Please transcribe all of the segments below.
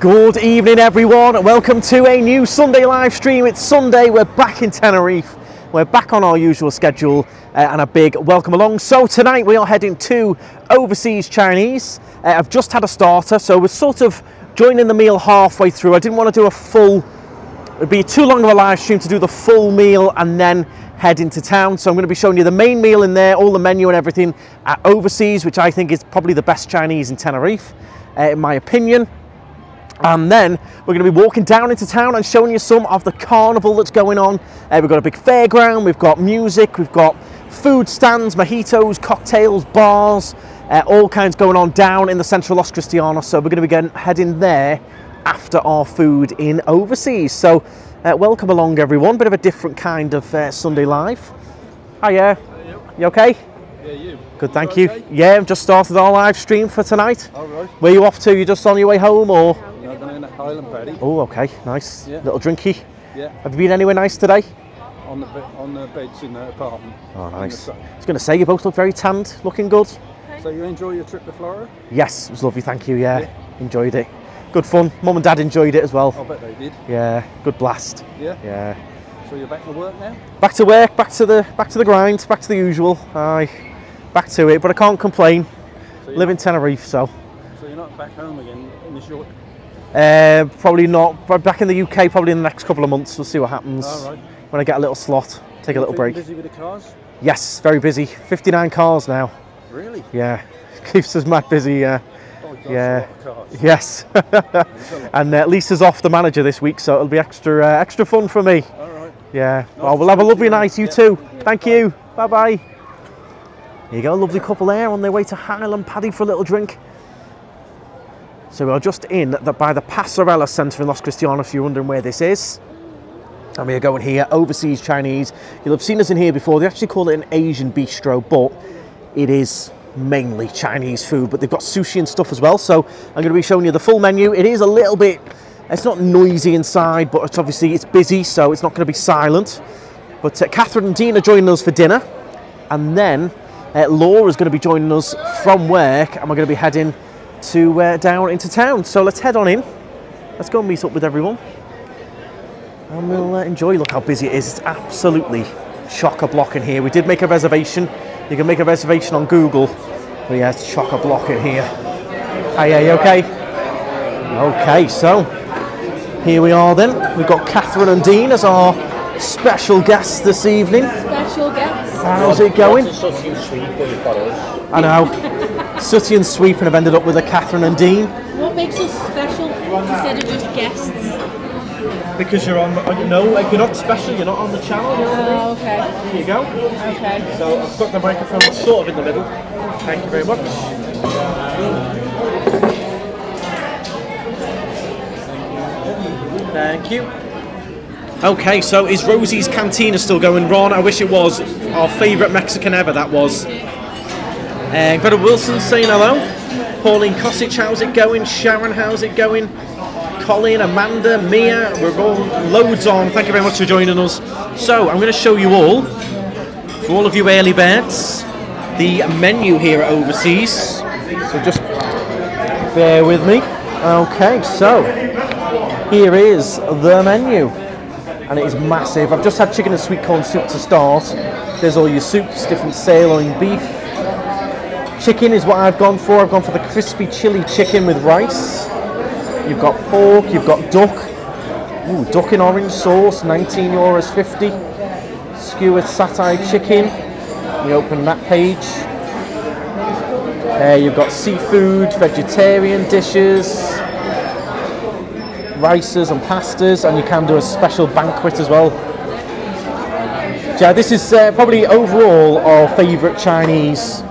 Good evening, everyone. Welcome to a new Sunday live stream. It's Sunday. We're back in Tenerife. We're back on our usual schedule uh, and a big welcome along. So, tonight we are heading to Overseas Chinese. Uh, I've just had a starter, so we're sort of joining the meal halfway through. I didn't want to do a full, it'd be too long of a live stream to do the full meal and then head into town. So, I'm going to be showing you the main meal in there, all the menu and everything at Overseas, which I think is probably the best Chinese in Tenerife, uh, in my opinion. And then we're going to be walking down into town and showing you some of the carnival that's going on. Uh, we've got a big fairground, we've got music, we've got food stands, mojitos, cocktails, bars, uh, all kinds going on down in the central Los Cristianos. So we're going to be going, heading there after our food in overseas. So uh, welcome along everyone. Bit of a different kind of uh, Sunday live. Hiya. You okay? Yeah, you. Good, thank you. Yeah, I've just started our live stream for tonight. All right. Where you off to? You just on your way home or? Yeah, I'm going to Highland Paddy. Oh, okay, nice. Yeah. Little drinky. Yeah, Have you been anywhere nice today? on the on the beds in the apartment. Oh, nice. I was going to say, you both look very tanned, looking good. So you enjoy your trip to Florida? Yes, it was lovely, thank you, yeah. Yeah. Enjoyed it. Good fun. Mum and Dad enjoyed it as well. I bet they did. Yeah, good blast. Yeah. Yeah. So you're back to work now? Back to work, back to the back to the grind, back to the usual. Aye. Back to it, but I can't complain. So Live in Tenerife, so. so you're not back home again in the short. Uh, probably not. But back in the UK, probably in the next couple of months. We'll see what happens. All right. When I get a little slot, take a little break. Busy with the cars? Yes, very busy. 59 cars now. Really? Yeah, keeps us mad busy. Yeah. Oh, gosh, Yeah. A lot of cars. Yes. and uh, Lisa's off the manager this week, so it'll be extra uh, extra fun for me. All right. Yeah. Nice well, we'll have a lovely you. night. You Yeah. too. Thank you. Bye bye. Here you go, lovely couple there on their way to Highland Paddy for a little drink. So we're just in the, by the Pasarela Centre in Los Cristianos, if you're wondering where this is. And we are going here, overseas Chinese. You'll have seen us in here before. They actually call it an Asian bistro, but it is mainly Chinese food. But they've got sushi and stuff as well. So I'm going to be showing you the full menu. It is a little bit, it's not noisy inside, but it's obviously it's busy, so it's not going to be silent. But uh, Catherine and Dean are joining us for dinner, and then uh, Laura's going to be joining us from work, and we're going to be heading to uh, down into town. So let's head on in. Let's go and meet up with everyone and we'll uh, enjoy. Look how busy it is. It's absolutely chock a block in here. We did make a reservation. You can make a reservation on Google. But yeah, it's chock a block in here. Hi, are you okay? Okay, so here we are then. We've got Catherine and Dean as our special guests this evening. special guests. How's it going? Sooty and Sweep, but you've got us. I know. Sooty and Sweep and have ended up with a Catherine and Dean. What makes us special instead of just guests? Because you're on, no, you're not special, you're not on the channel. Oh, okay. Here you go. Okay. So I've got the microphone sort of in the middle. Thank you very much. Thank you. Okay, so is Rosie's Cantina still going? Ron, I wish it was. Our favourite Mexican ever, that was. Uh, Greta Wilson saying hello. Pauline Kosic, how's it going? Sharon, how's it going? Colin, Amanda, Mia, we're all loads on. Thank you very much for joining us. So, I'm going to show you all, for all of you early birds, the menu here at Overseas. So just bear with me. Okay, so here is the menu. And it is massive. I've just had chicken and sweet corn soup to start. There's all your soups, different sirloin beef. Chicken is what I've gone for. I've gone for the crispy chili chicken with rice. You've got pork, you've got duck. Ooh, duck in orange sauce, 19 euros 50. Skewered satay chicken. You open that page. Uh, you've got seafood, vegetarian dishes, rices and pastas, and you can do a special banquet as well. Yeah, this is uh, probably overall our favourite Chinese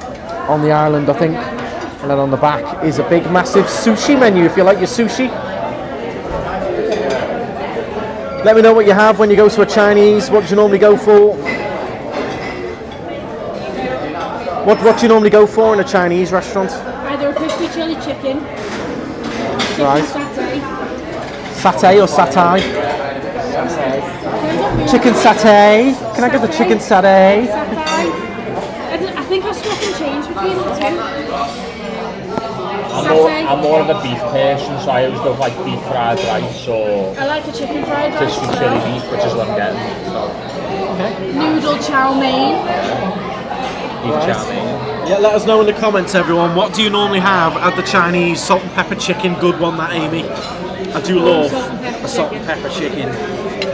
on the island, I think. And then on the back is a big, massive sushi menu if you like your sushi. Let me know what you have when you go to a Chinese. What do you normally go for? What, what do you normally go for in a Chinese restaurant? Either a crispy chili chicken, chicken Right. satay. Satay or satay? Chicken satay. Can I get the chicken satay? I'm more, I'm more of a beef person, so I always go for like beef fried rice or I like a chicken fried rice. crispy as chili well. beef, which is what I'm getting. So, Noodle chow mein. beef chow mein. Yeah, let us know in the comments, everyone. What do you normally have at the Chinese salt and pepper chicken? Good one, that Amy. I do love Salt a salt and pepper chicken.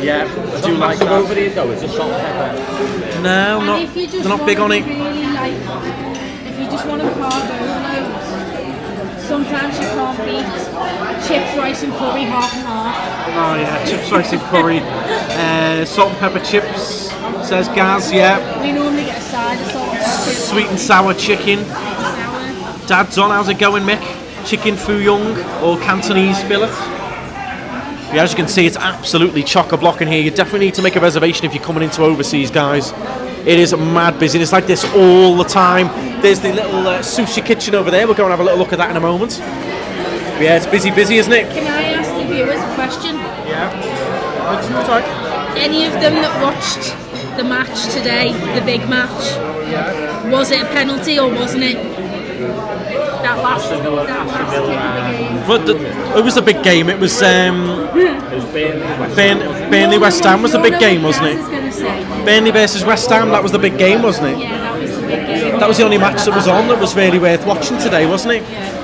Yeah, I do like Massive over that. here though, is it salt and pepper? No, And not, if you just they're not big on it. Really like, if you just want a carb overload, sometimes you can't beat chips, rice, and curry half and half. Oh yeah, chips, rice and curry. Uh, salt and pepper chips, says Gaz, yeah. We normally get a side of salt and pepper. Sweet and sour chicken. Sour. Dad's on, how's it going, Mick? Chicken fuyung or Cantonese fillet? Yeah, as you can see, it's absolutely chock a block in here. You definitely need to make a reservation if you're coming into overseas, guys. It is mad busy. It's like this all the time. There's the little uh, sushi kitchen over there. We'll go and have a little look at that in a moment. But yeah, it's busy, busy, isn't it? Can I ask the viewers a question? Yeah. Sorry. Any of them that watched the match today, the big match, was it a penalty or wasn't it? That last, that last kick game. But the, it was a big game. It was um, It was Burnley, West Burn, Ham was the big game, wasn't it? Is gonna. Burnley versus West Ham. That was the big game, wasn't it? Yeah, that was the big game. That was the only match that was on that was really worth watching today, wasn't it? Yeah.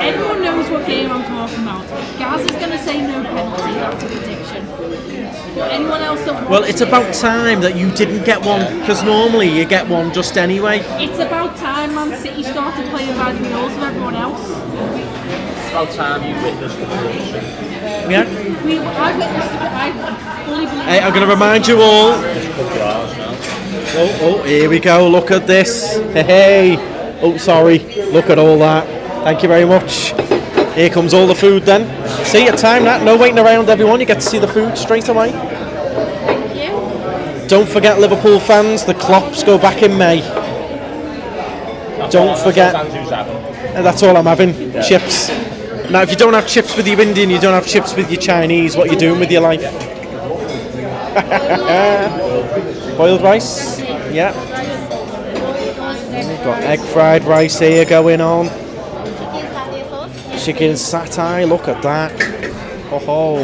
Everyone knows what game I'm talking about. Gaz is going to say no penalty. That's a prediction. Anyone else that Well, watched it's it, about time that you didn't get one because normally you get one just anyway. It's about time Man City started playing by the rules of everyone else. It's about time you witnessed the corruption. Yeah. We, I witnessed it. I fully believe. Hey, I'm going to remind you all. Just cut your arse now. Oh, oh, here we go. Look at this. Hey, hey. Oh, sorry. Look at all that. Thank you very much. Here comes all the food then. See, at time that. No waiting around, everyone. You get to see the food straight away. Thank you. Don't forget, Liverpool fans, the Klops go back in May. That's Don't all- that's forget- all And that's all I'm having. Chips. Now, if you don't have chips with your Indian, you don't have chips with your Chinese. What are you doing with your life? Boiled rice. Yeah. Got egg fried rice here going on. Chicken satay. Look at that. Oh ho.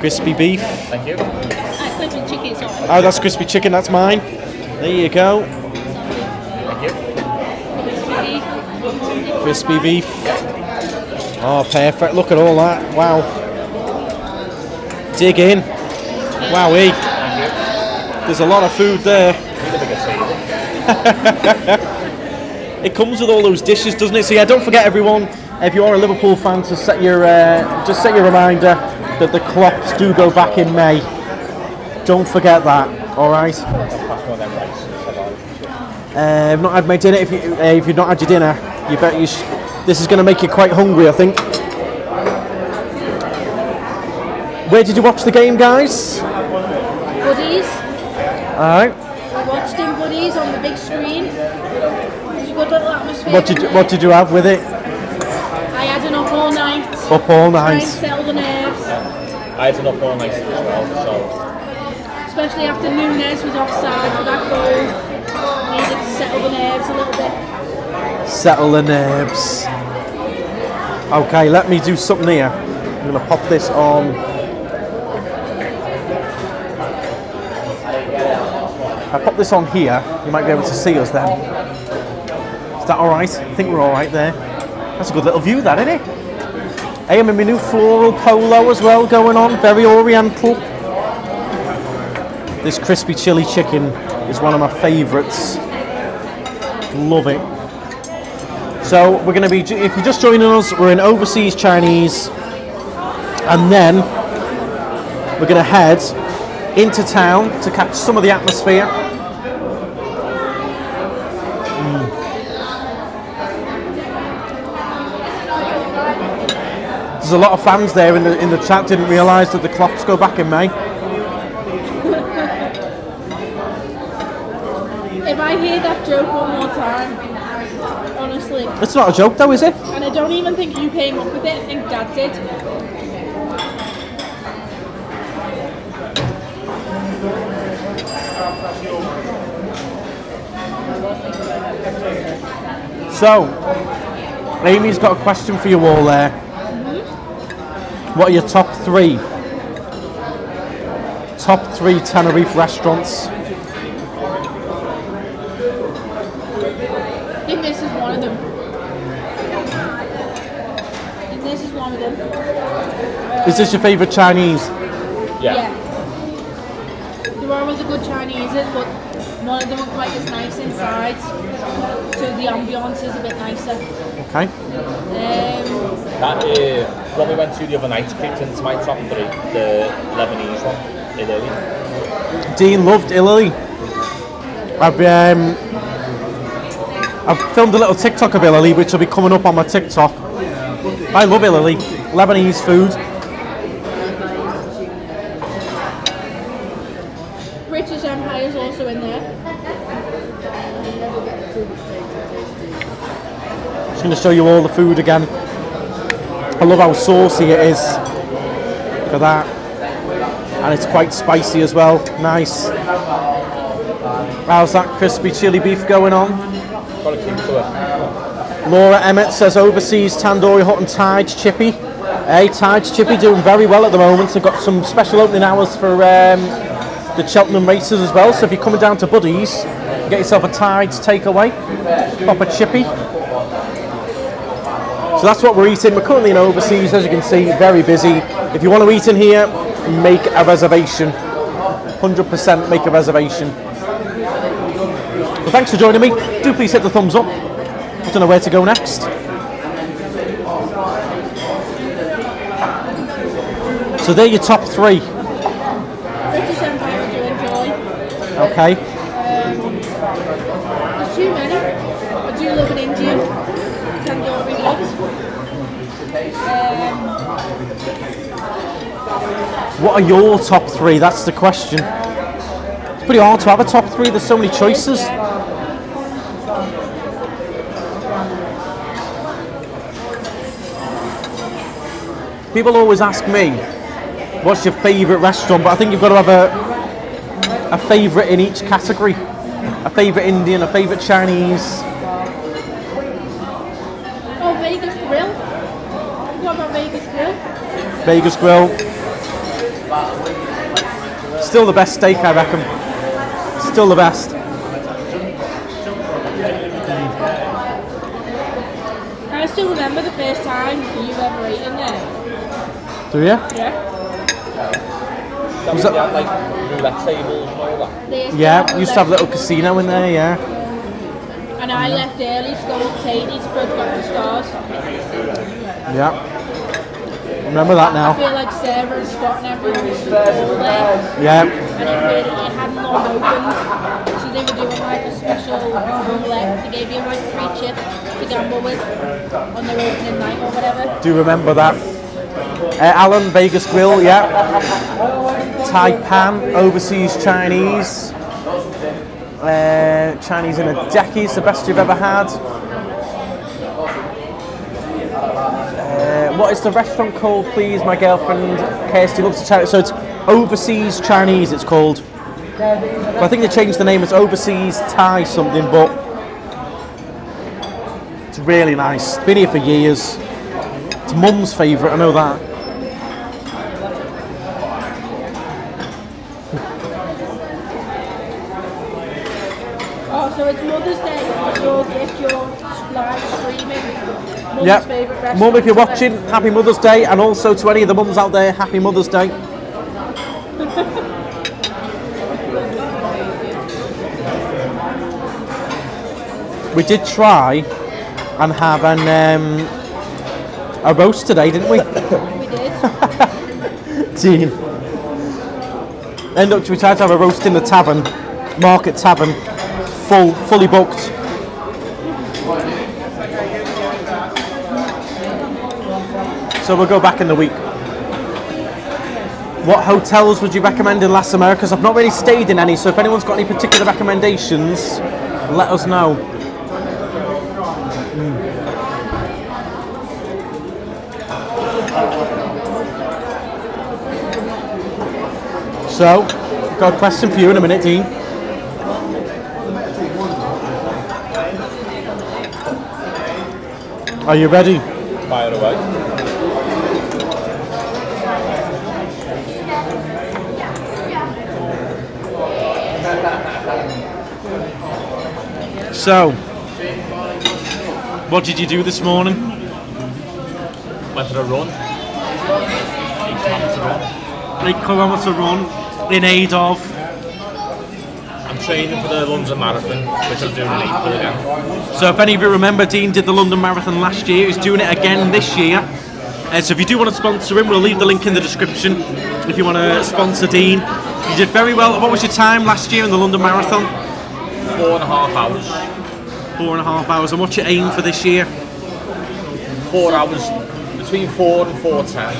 Crispy beef. Thank you. Oh, that's crispy chicken. That's mine. There you go. Thank you. Crispy beef. Oh, perfect. Look at all that. Wow. Dig in. Wowee. There's a lot of food there. Need a bigger table. It comes with all those dishes, doesn't it? So yeah, don't forget everyone. If you're a Liverpool fan, to set your uh, just set your reminder that the Klops do go back in May. Don't forget that. All right. I'll pass one of them rice. Uh, I've not had my dinner. If, you, uh, if you've not had your dinner, you bet you. Sh- this is going to make you quite hungry, I think. Where did you watch the game, guys? Buddies. All right. I watched in Buddies on the big screen. It was a good little atmosphere. What did you, what did you have with it? I had an up all night. Up all Try and night. settle the nerves. I had an up all night as well, so Especially after Nunez was offside for that goal. Needed to settle the nerves a little bit. Settle the nerves. Okay, let me do something here. I'm to pop this on. If I pop this on here, you might be able to see us then. Is that alright? I think we're alright there. That's a good little view, that, isn't it? Hey, I'm in my new floral polo as well going on, very oriental. This crispy chili chicken is one of my favourites. Love it. So we're going to be, if you're just joining us, we're in overseas Chinese, and then we're going to head into town to catch some of the atmosphere. Mm. There's a lot of fans there in the in the chat. Didn't realise that the clocks go back in May. If I hear that joke one more time, It's not a joke though, is it? and I don't even think you came up with it, I think Dad did. So, Amy's got a question for you all there. Mm-hmm. What are your top three? Top three Tenerife restaurants. I think this is one of them. I think this is one of them. Is this your favourite Chinese? Yeah. There are other good Chineses, but none of them are quite as nice inside. So the ambiance is a bit nicer. Okay. Um, That uh, one we went to the other night kicked into my top three. The Lebanese one in Italy. Dean loved Italy. I've um, I've filmed a little TikTok of Italy, which will be coming up on my TikTok. I love Italy, Lebanese food. British Empire is also in there. Just going to show you all the food again. I love how saucy it is. Look at that. And it's quite spicy as well. Nice. How's that crispy chili beef going on? Laura Emmett says overseas tandoori hot and Tides Chippy. Hey, Tides Chippy doing very well at the moment. They've got some special opening hours for um, the Cheltenham races as well. So if you're coming down to Buddies, get yourself a Tides takeaway, pop a Chippy. So that's what we're eating. We're currently in overseas, as you can see, very busy. If you want to eat in here, make a reservation. 100% make a reservation. Well, thanks for joining me. Do please hit the thumbs up. I don't know where to go next. So they're your top three. British Empire I do enjoy. Okay. There's too many. I do love an Indian. Tandoori hut. Um, What are your top three? That's the question. It's pretty hard to have a top three. There's so many choices. People always ask me, what's your favourite restaurant? But I think you've got to have a, a favourite in each category. A favourite Indian, a favourite Chinese. oh, Vegas Grill. What about Vegas Grill? Vegas Grill. Still the best steak, I reckon. Still the best. I still remember the first time you ever ate in there. Do you? Yeah. That was that- that like roulette tables and all that. Yeah, used to have a little casino in there, yeah. And I mm-hmm. left early to go up to Teide to the stars. Yeah. Remember that now. I feel like Sarah and Scott and everyone was all there. Yeah. And it, it hadn't long opened. So they were doing like a special roulette. They gave you like free chips to gamble with on their opening night or whatever. Do you remember that. Uh, Alan, Vegas Grill, yeah. Taipan, overseas Chinese. Uh, Chinese in a decky's the best you've ever had. What is the restaurant called, please? My girlfriend Kirsty loves to Chinese. So it's Overseas Chinese, it's called. But I think they changed the name. It's Overseas Thai something, but it's really nice. Been here for years. It's mum's favourite, I know that. Oh, so it's Mother's Day. Your gift, your live streaming. Mum's Yep. favourite restaurant. Mum, if you're watching, happy Mother's Day, and also to any of the mums out there, happy Mother's Day. we did try and have an um, a roast today, didn't we? We did. Team. End up, we tried to have a roast in the tavern, Market Tavern, full, fully booked. So we'll go back in the week. What hotels would you recommend in Las Americas? I've not really stayed in any, so if anyone's got any particular recommendations, let us know. Hmm. So, got a question for you in a minute, Dean. Are you ready? Fire away. So, what did you do this morning? Went for a run. Eight kilometre run. Eight kilometre run in aid of. I'm training for the London Marathon, which I'm doing in April again. So, if any of you remember, Dean did the London Marathon last year. He's doing it again this year. Uh, so, if you do want to sponsor him, we'll leave the link in the description. If you want to sponsor Dean, you did very well. What was your time last year in the London Marathon? Four and a half hours. Four and a half hours. And what's your aim for this year? Four hours, between four and four ten.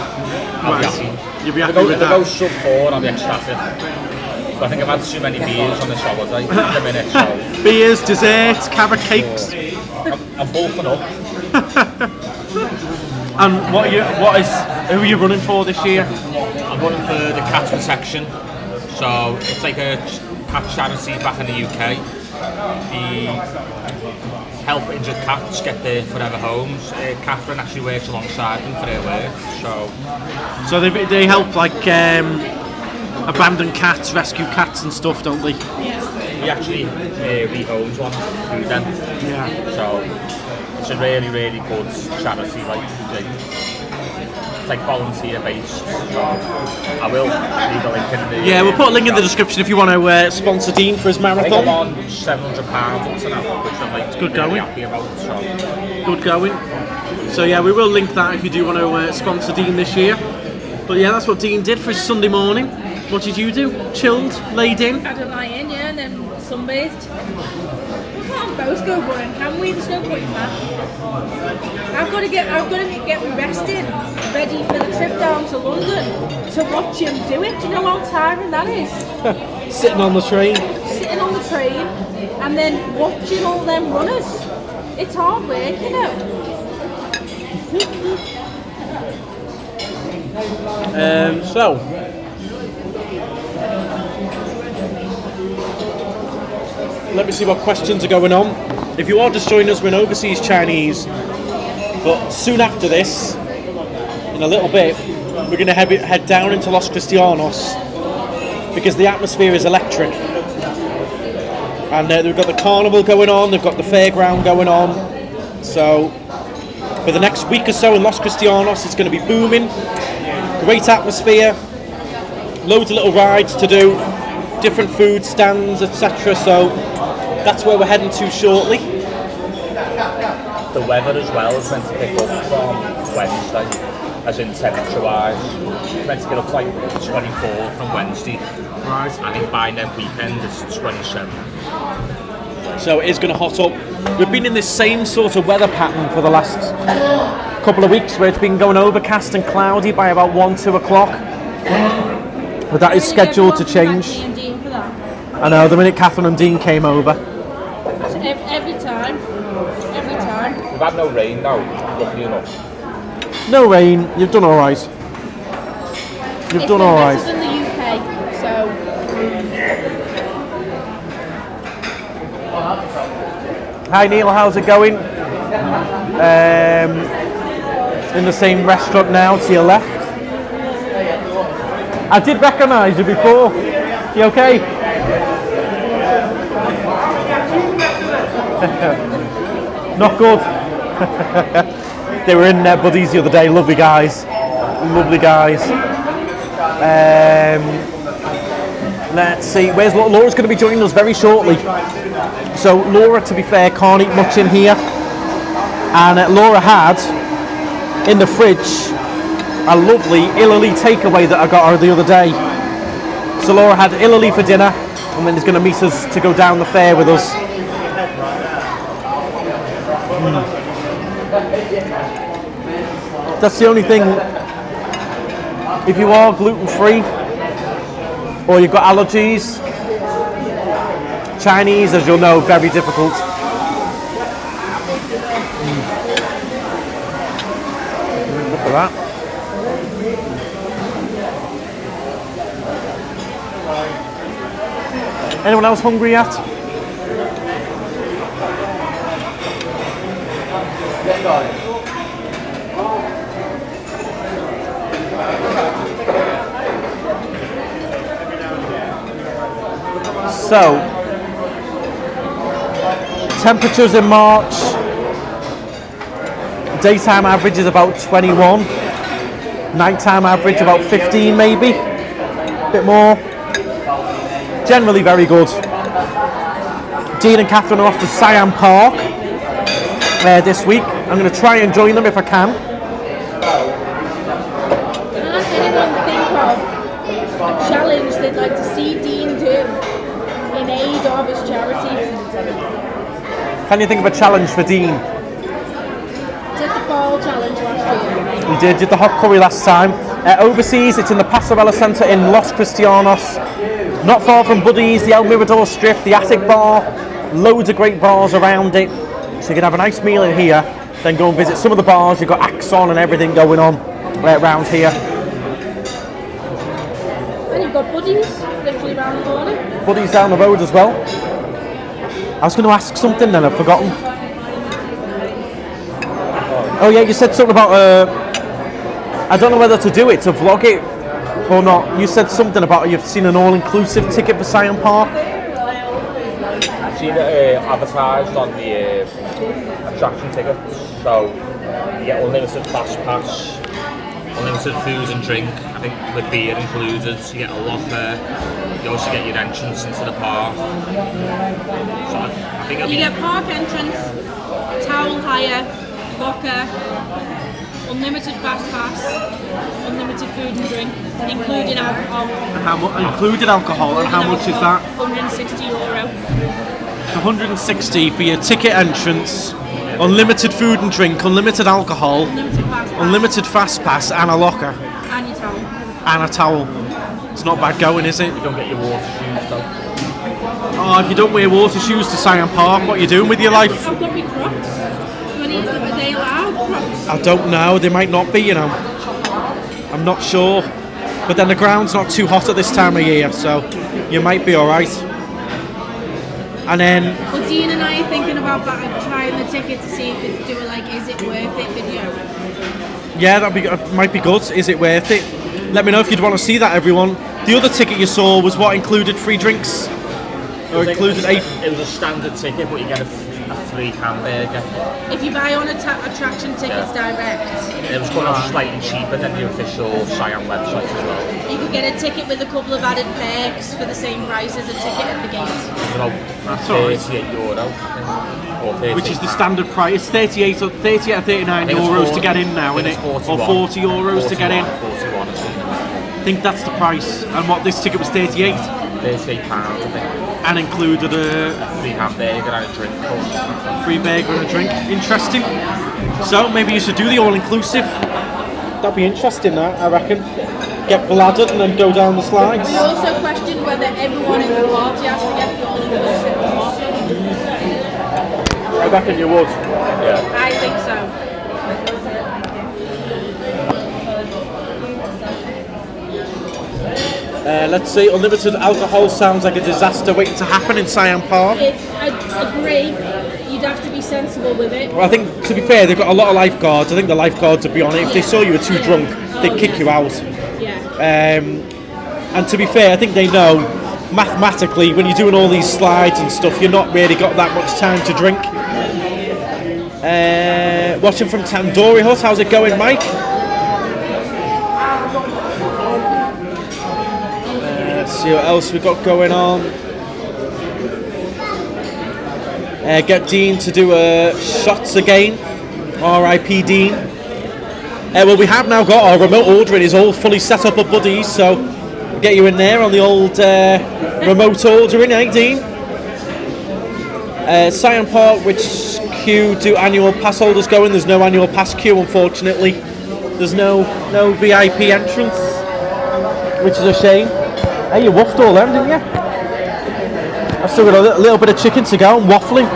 I'll Right. You'll be happy go, with if I go that. sub four, I'll be ecstatic. But I think I've had too many beers on this holiday at the minute, so Beers, desserts, carrot cakes. I'm, I'm bulking up. And what are you? What is? Who are you running for this year? I'm running for the cat protection. So it's like a cat charity back in the UK. The help injured cats get their forever homes. Uh, Catherine actually works alongside them for their work. So So they, they help like um, abandoned cats, rescue cats and stuff, don't they? we actually uh, rehomes one through them. Yeah. So it's a really, really good charity. Like, like volunteer based. So I will leave a link in the. Yeah, we'll put a link in the description if you want to uh, sponsor Dean for his I think I'm marathon. on seven hundred pounds up to now, which I'm like good really going. happy about. So Good going. So yeah, we will link that if you do want to uh, sponsor Dean this year. But yeah, that's what Dean did for his Sunday morning. What did you do? Chilled, laid in. Had a lie in, yeah, and then sunbathed. Both go can we? There's no point in that. I've got to get, I've got to get rested, ready for the trip down to London to watch him do it. Do you know how tiring that is? Sitting on the train. Sitting on the train and then watching all them runners. It's hard work, you know. Um, so. Let me see what questions are going on. If you are just joining us, we're in overseas Chinese. But soon after this, in a little bit, we're going to head, head down into Los Cristianos because the atmosphere is electric. And uh, they've got the carnival going on, they've got the fairground going on. So, for the next week or so in Los Cristianos, it's going to be booming. Great atmosphere, loads of little rides to do, different food stands, etc. So, that's where we're heading to shortly. the weather as well is meant to pick up from Wednesday, as in temperature wise. It's meant to get up like 24 from Wednesday. Right. I think by next weekend it's 27. So it is going to hot up. We've been in this same sort of weather pattern for the last couple of weeks where it's been going overcast and cloudy by about 1, 2 o'clock. But that is scheduled to change. Me and Dean for that. I know, the minute Catherine and Dean came over. So ev- every time, every time. We've had no rain now, luckily enough. No rain, you've done alright. You've It's done been alright. better than the UK, so Hi Neil, how's it going? Um, in the same restaurant now to your left. I did recognise you before. You okay? Not good. they were in there buddies the other day, lovely guys. Lovely guys. Um, let's see, where's Laura? Laura's going to be joining us very shortly. So Laura, to be fair, can't eat much in here. And uh, Laura had in the fridge a lovely Italy takeaway that I got her the other day. So Laura had Italy for dinner, and then is going to meet us to go down the fair with us. Mm. That's the only thing. If you are gluten free or you've got allergies, Chinese, as you'll know, very difficult. Mm. Look at that. Anyone else hungry yet? So, temperatures in March, daytime average is about 21, nighttime average about 15 maybe, a bit more. Generally very good. Dean and Catherine are off to Siam Park uh, this week. I'm going to try and join them if I can. Can anyone think of a challenge they'd like to see Dean do in aid of his charity? Can you think of a challenge for Dean? Did the fall challenge last year? We did, did the hot curry last time. Uh, overseas, it's in the Pasarela Centre in Los Cristianos. Not far from Buddy's, the El Mirador Strip, the Attic Bar. Loads of great bars around it. So you can have a nice meal in here, then go and visit some of the bars. You've got Axon and everything going on right around here. And you've got buddies literally around the corner. Buddy's down the road as well. I was going to ask something then I've forgotten. Oh yeah, you said something about. Uh, I don't know whether to do it to vlog it or not. You said something about you've seen an all-inclusive ticket for Siam Park. I've seen it uh, advertised on the uh, attraction tickets. So you get unlimited fast pass, unlimited food and drink. I think with beer included. So You get a locker. You also get your entrance into the park. So I, I think it'll You be get park entrance, towel hire, locker, unlimited fast pass, unlimited food and drink, including alcohol. And How much? Included alcohol, and how much is that? 160 euro. 160 for your ticket entrance, unlimited food and drink, unlimited alcohol, Unlimited fast pass. unlimited fast pass, and a locker And your towel. and a towel. It's not bad going, is it? you don't get your water shoes though. Oh, if you don't wear water shoes to Siam Park, what are you doing with your life? I've got my crocs. Do I need, are they allowed crocs? I don't know. They might not be, you know. I'm not sure. But then the ground's not too hot at this time of year, so you might be all right. And then, Well, Dean and I are thinking about that, trying the ticket to see if it's doing like, is it worth it video. yeah, that be uh, might be good. Is it worth it? Let me know if you'd want to see that, everyone. The other ticket you saw was what included free drinks, or included eight. It was a standard ticket, but you get a free hamburger. If you buy on atta- attraction tickets direct, It was going to be slightly cheaper than the official Siam website as well. you could get a ticket with a couple of added perks for the same price as a ticket at the gate. It's about all right. 38 euro, I. Or Which is the standard price. It's 38 or 30 or 39 think it's euros to get in now, I isn't it? it's Or 40 euros to get in. 41. I think that's the price. And what this ticket was 38 38 pounds, I think. and included a Free hamburger and a drink. Or free burger and a drink. Interesting. So maybe you should do the all-inclusive. That'd be interesting, that I reckon. Get bladdered and then go down the slides. We also questioned whether everyone in the party has to get the all-inclusive or not. I reckon you would. yeah. I think so. Uh, let's see, unlimited alcohol sounds like a disaster waiting to happen in Siam Park. It, I agree. You'd have to be sensible with it. Well, I think, to be fair, they've got a lot of lifeguards. I think the lifeguards would be on it. If they saw you were too drunk, they'd kick you out. Yeah. Um, and to be fair, I think they know mathematically when you're doing all these slides and stuff, you're not really got that much time to drink. Uh, watching from Tandoori Hut, how's it going, Mike? Uh, let's see what else we've got going on. Uh, get Dean to do uh, shots again. R.I.P. Dean. Uh, well, we have now got our remote ordering is all fully set up at Buddies, so get you in there on the old uh, remote ordering, eh, Dean? Uh, Siam Park, which queue do annual pass holders go in? There's no annual pass queue, unfortunately. There's no no VIP entrance, which is a shame. Hey, you woofed all them, didn't you? I've still got a little, bit of chicken to go and waffling.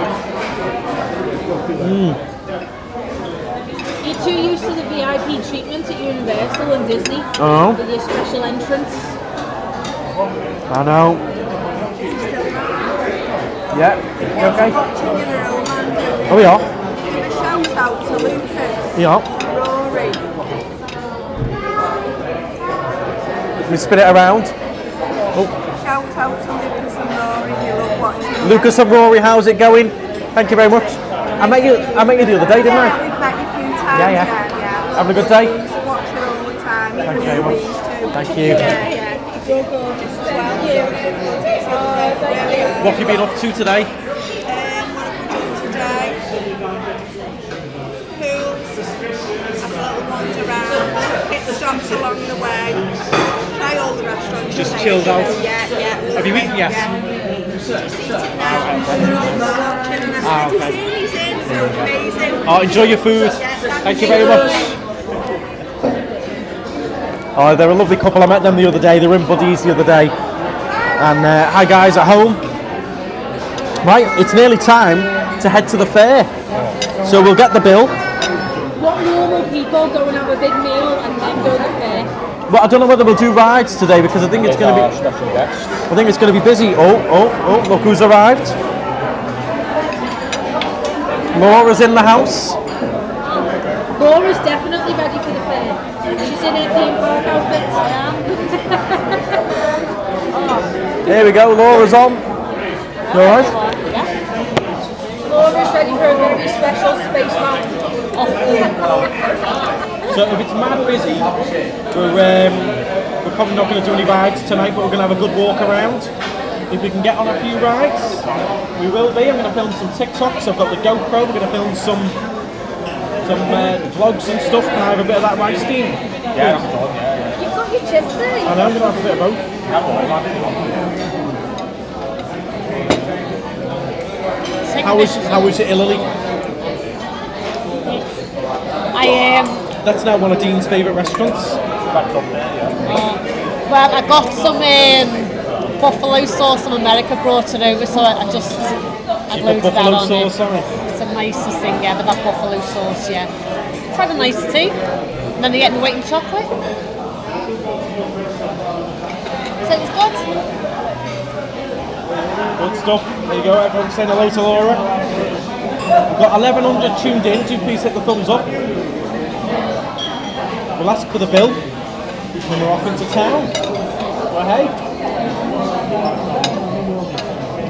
You're too used to the VIP treatment at Universal and Disney Oh, with your special entrance. I know. Yeah. You okay? watching you know, Orlando. Oh, we are. Give a shout out to Lucas, Yeah. Rory, Let me spin it around. shout out to Lucas and Rory, Lucas and Rory, how's it going? Thank you very much. I met you. I met you the other day, didn't Yeah, I? we've met you a few times. Yeah, yeah. yeah. yeah. Having a good day. We watch her all the time. Thank you very much. Thank you. Yeah, yeah. You're gorgeous. What have you been up to today? Um, what have we done today? Pools, have a little wander around, hit stops along the way, try all the restaurants. Just chilled out? to. Yeah, yeah. Have you eaten yet? Yeah. Just eating now. We're all I Ah, okay. he's in, he's in, so amazing. Oh, enjoy your food. Yeah, Thank you very much. Oh, they're a lovely couple. I met them the other day. They were in Buddies the other day. And uh, hi guys at home. Right, it's nearly time to head to the fair. So we'll get the bill. What normal people go and have a big meal and then go to the fair? But I don't know whether we'll do rides today because I think it's going to be. special guest. I think it's going to be busy. Oh, oh, oh! Look who's arrived. Laura's in the house. Laura's definitely ready for the fair. She's in her theme park outfit. There we go. Laura's on. You all right? Laura's ready for a very special Space Mountain. So if it's mad busy, we're, um, we're probably not going to do any rides tonight, but we're going to have a good walk around. If we can get on a few rides, we will be. I'm going to film some TikToks. I've got the GoPro. We're going to film some some uh, vlogs and stuff. Can I have a bit of that rice steam? Yeah, your chips there. I know, I'm going to have a bit of both. How was how was it, Lily? I um, That's now one of Dean's favourite restaurants. well, I got some um, buffalo sauce from America brought it over, so I, I just I Put loaded that buffalo on sauce it. on it. It's the nicest thing ever, that buffalo sauce, yeah. It's had a nice tea. And then they get the white chocolate. So it was good. Good stuff. There you go. Everyone's saying hello to Laura. We've got 1100 tuned in. Do please hit the thumbs up. We'll ask for the bill when we're off into town. Well, hey.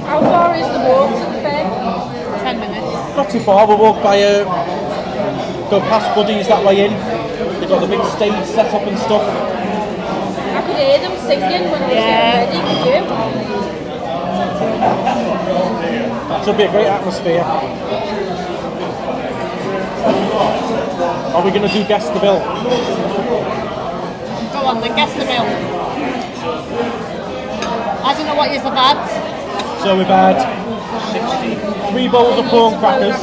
How far is the walk to the fair? Ten minutes. Not too far. We'll walk by a. Go past Buddies that way in. They've got the big stage set up and stuff. I could hear them singing when I Yeah. getting ready. Could you? Should be a great atmosphere. Are we going to do guess the bill? Go on then, guess the bill. I don't know what you've had. So we've had three bowls of prawn crackers.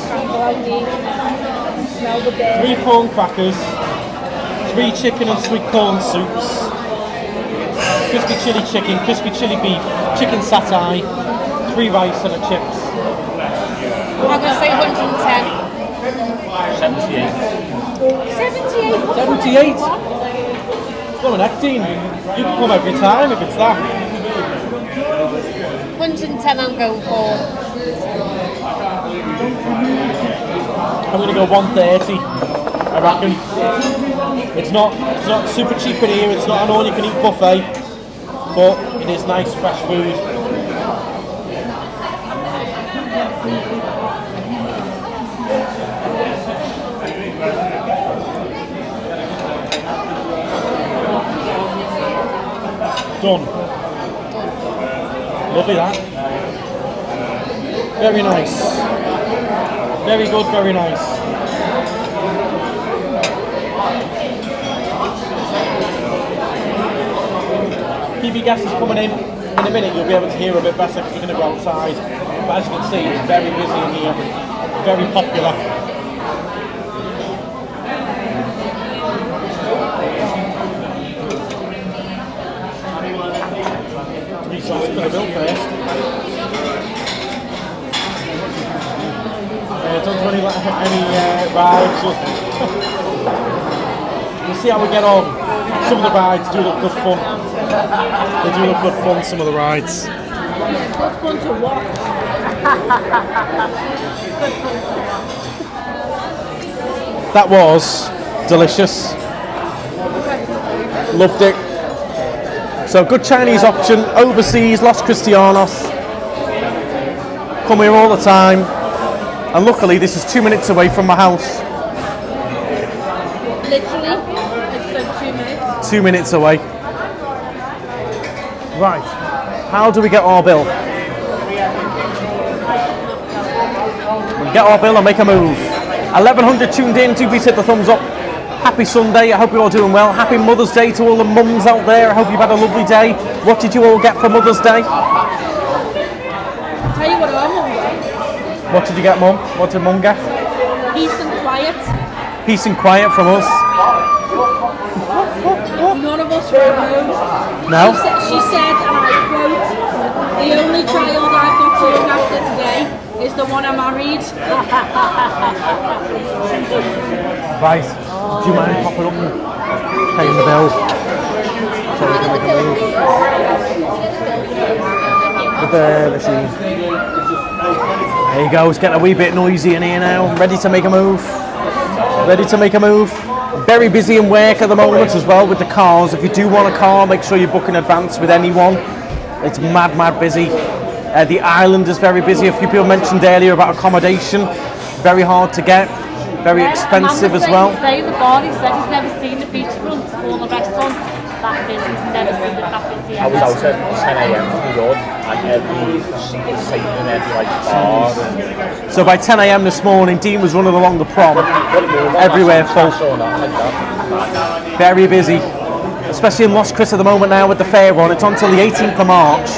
Smell the beer. three prawn crackers, three chicken and sweet corn soups, crispy chili chicken, crispy chili beef, chicken satay, three rice and a chips. I'm going to say 110. 78. 78. 78. Come on, Dean. You can come every time if it's that. 110 I'm going for. I'm gonna go 130. I reckon. It's not it's not super cheap in here, it's not an all you can eat buffet, but it is nice fresh food. Done. Lovely that. Very nice. Very good, very nice. PB Gas is coming in. In a minute, you'll be able to hear a bit better because we're going to go outside. But as you can see, it's very busy in here, very popular. Sauce for the bill first. Uh, don't do any, any uh, rides. we'll see how we get on. Some of the rides do look good fun. They do look good fun, some of the rides. Good fun to watch. That was delicious. Loved it. So good Chinese option, overseas, Los Cristianos. Come here all the time. And luckily, this is two minutes away from my house. Literally, it's like two minutes. Two minutes away. Right. How do we get our bill? We get our bill and make a move. 1100 tuned in. Do please hit the thumbs up. Happy Sunday. I hope you're all doing well. Happy Mother's Day to all the mums out there. I hope you've had a lovely day. What did you all get for Mother's Day? I'll tell you what I'm. What did you get, Mum? What did Mum get? Peace and quiet. Peace and quiet from us. None of us were home. No? She said, and I quote, the only child I've got to look after today is the one I married. Right. Do you mind popping up and paying the bill? So we can make a move. With the machine. There you go, it's getting a wee bit noisy in here now. Ready to make a move. Ready to make a move. Very busy in work at the moment as well with the cars. If you do want a car, make sure you book in advance with anyone. It's mad, mad busy. Uh, the island is very busy. A few people mentioned earlier about accommodation. Very hard to get. Very expensive as well. Today, the bar, he said he's never seen the beachfront or the restaurant I was out at 10 a.m. and every in every like bar and So by 10 a.m. this morning, Dean was running along the prom. Everywhere full. Very busy, especially in Los Chris at the moment now with the fair on. It's on till the 18th of March.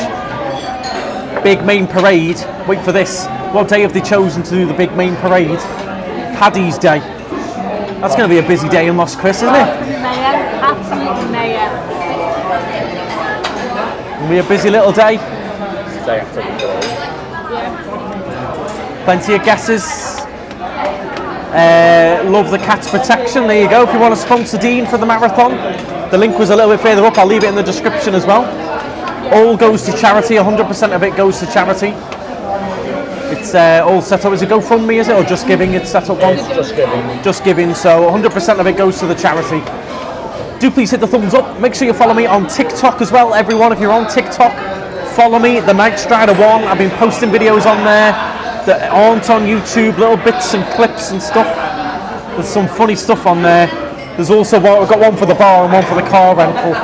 Big main parade. Wait for this. What day have they chosen to do the big main parade? Paddy's Day. That's going to be a busy day in Los Chris, isn't it? Mayhem, absolute mayhem. It'll be a busy little day. Day after the show. Plenty of guesses. Uh, love the cat's protection. There you go. If you want to sponsor Dean for the marathon, the link was a little bit further up. I'll leave it in the description as well. All goes to charity. 100% of it goes to charity. It's uh, all set up. Is it GoFundMe? Is it or just giving? It's set up on Just giving. just giving. So 100% of it goes to the charity. Do please hit the thumbs up. Make sure you follow me on TikTok as well, everyone. If you're on TikTok, follow me, the Knightstrider One. I've been posting videos on there that aren't on YouTube, little bits and clips and stuff. There's some funny stuff on there. There's also one, I've got one for the bar and one for the car rental.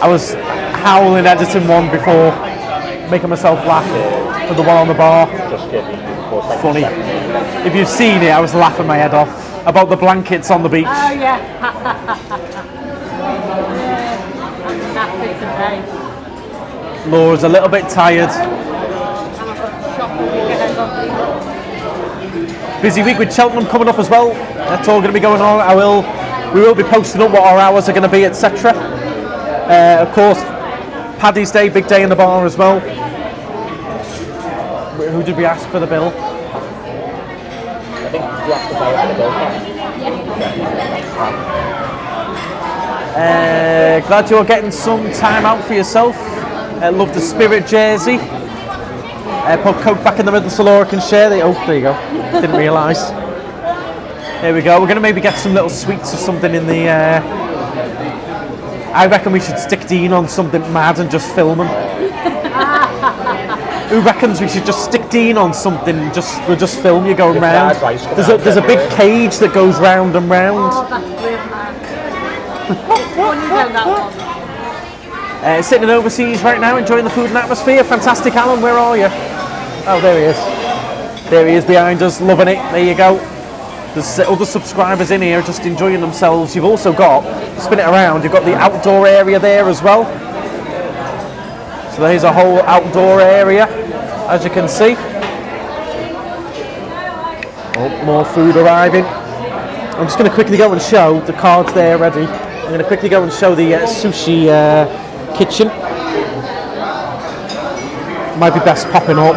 I was howling editing one before, making myself laugh for the one on the bar. Just giving. Of course, like Funny. If you've seen it, I was laughing my head off about the blankets on the beach. Oh, yeah. Happy today. Laura's a little bit tired. Busy week with Cheltenham coming up as well. That's all going to be going on. I will, we will be posting up what our hours are going to be, etc. Uh, of course, Paddy's Day, big day in the bar as well. Who did we ask for the bill? I think you for the bill. Uh, glad you're getting some time out for yourself. Uh, love the Spirit jersey. Uh, put Coke back in the middle so Laura can share. The, oh, there you go. Didn't realise. There we go. We're going to maybe get some little sweets or something in the. Uh, I reckon we should stick Dean on something mad and just film him. Who reckons we should just stick Dean on something? and Just we'll just film you going If round. Dad's right, come There's a there's a big cage that goes round and round. Oh, that's brilliant, man. Funny down that one. Uh, sitting overseas right now, enjoying the food and atmosphere. Fantastic, Alan. Where are you? Oh, there he is. There he is behind us, loving it. There you go. There's other subscribers in here just enjoying themselves. You've also got, spin it around, you've got the outdoor area there as well. So there's a whole outdoor area, as you can see. Oh, more food arriving. I'm just going to quickly go and show the cards there ready. I'm going to quickly go and show the uh, sushi uh, kitchen. Might be best popping up.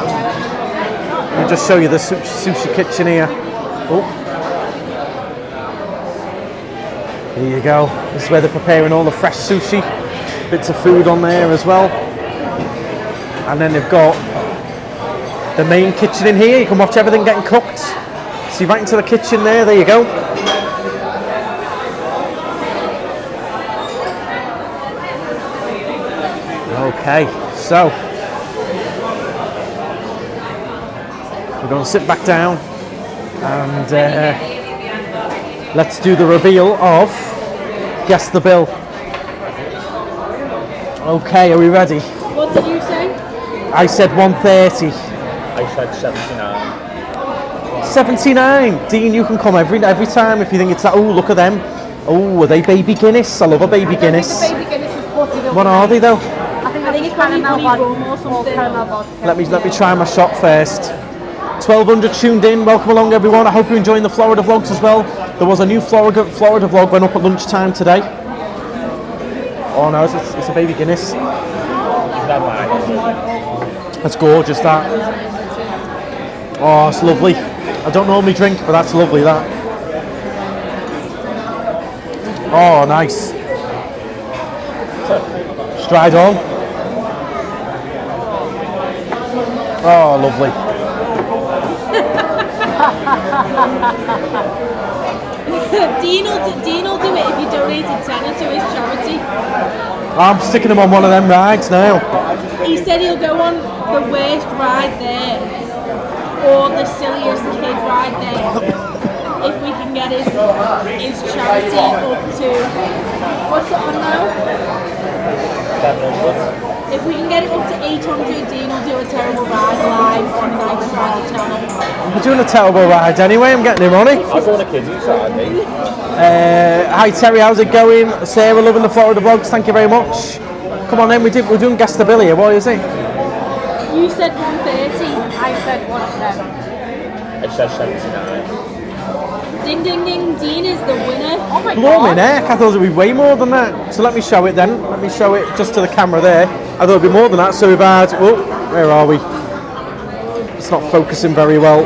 Me just show you the sushi kitchen here. Oh. Here you go. This is where they're preparing all the fresh sushi. Bits of food on there as well. And then they've got the main kitchen in here. You can watch everything getting cooked. See right into the kitchen there. There you go. Okay, so We're going to sit back down and uh, let's do the reveal of Guess the Bill. Okay, are we ready? What did you say? I said 130. I said 79. 79. Dean, you can come every every time if you think it's that. Oh, look at them. Oh, are they baby Guinness? I love a baby Guinness. Baby Guinness is. What are they though? Let me let me try my shot first. 1200 tuned in. Welcome along, everyone. I hope you're enjoying the Florida vlogs as well. There was a new Florida Florida vlog went up at lunchtime today. Oh no, it's, it's a baby Guinness. That's gorgeous. That. Oh, it's lovely. I don't normally drink, but that's lovely. That. Oh, nice. Stride on. Oh, lovely. Dean will, do, Dean will do it if you donated tenner to his charity. I'm sticking him on one of them rides now. He said he'll go on the worst ride there or the silliest kid ride there if we can get his his charity up to what's it on now? 700. If we can get it up to 800, Dean will do a terrible ride live on Night Ride channel. We're doing a terrible ride anyway. I'm getting him on it. I'll go on a kiddie side, mate. Uh, hi Terry, how's it going? Sarah, loving the Florida vlogs. Thank you very much. Come on then, we did, we're doing guess the bill here. What is it? You said 130. I said 110. I said 79. Ding ding ding, Dean is the winner. Oh my Blimey, god. heck! I thought it would be way more than that. So let me show it then. Let me show it just to the camera there. I thought it'd be more than that. So we've had. Oh, where are we? It's not focusing very well.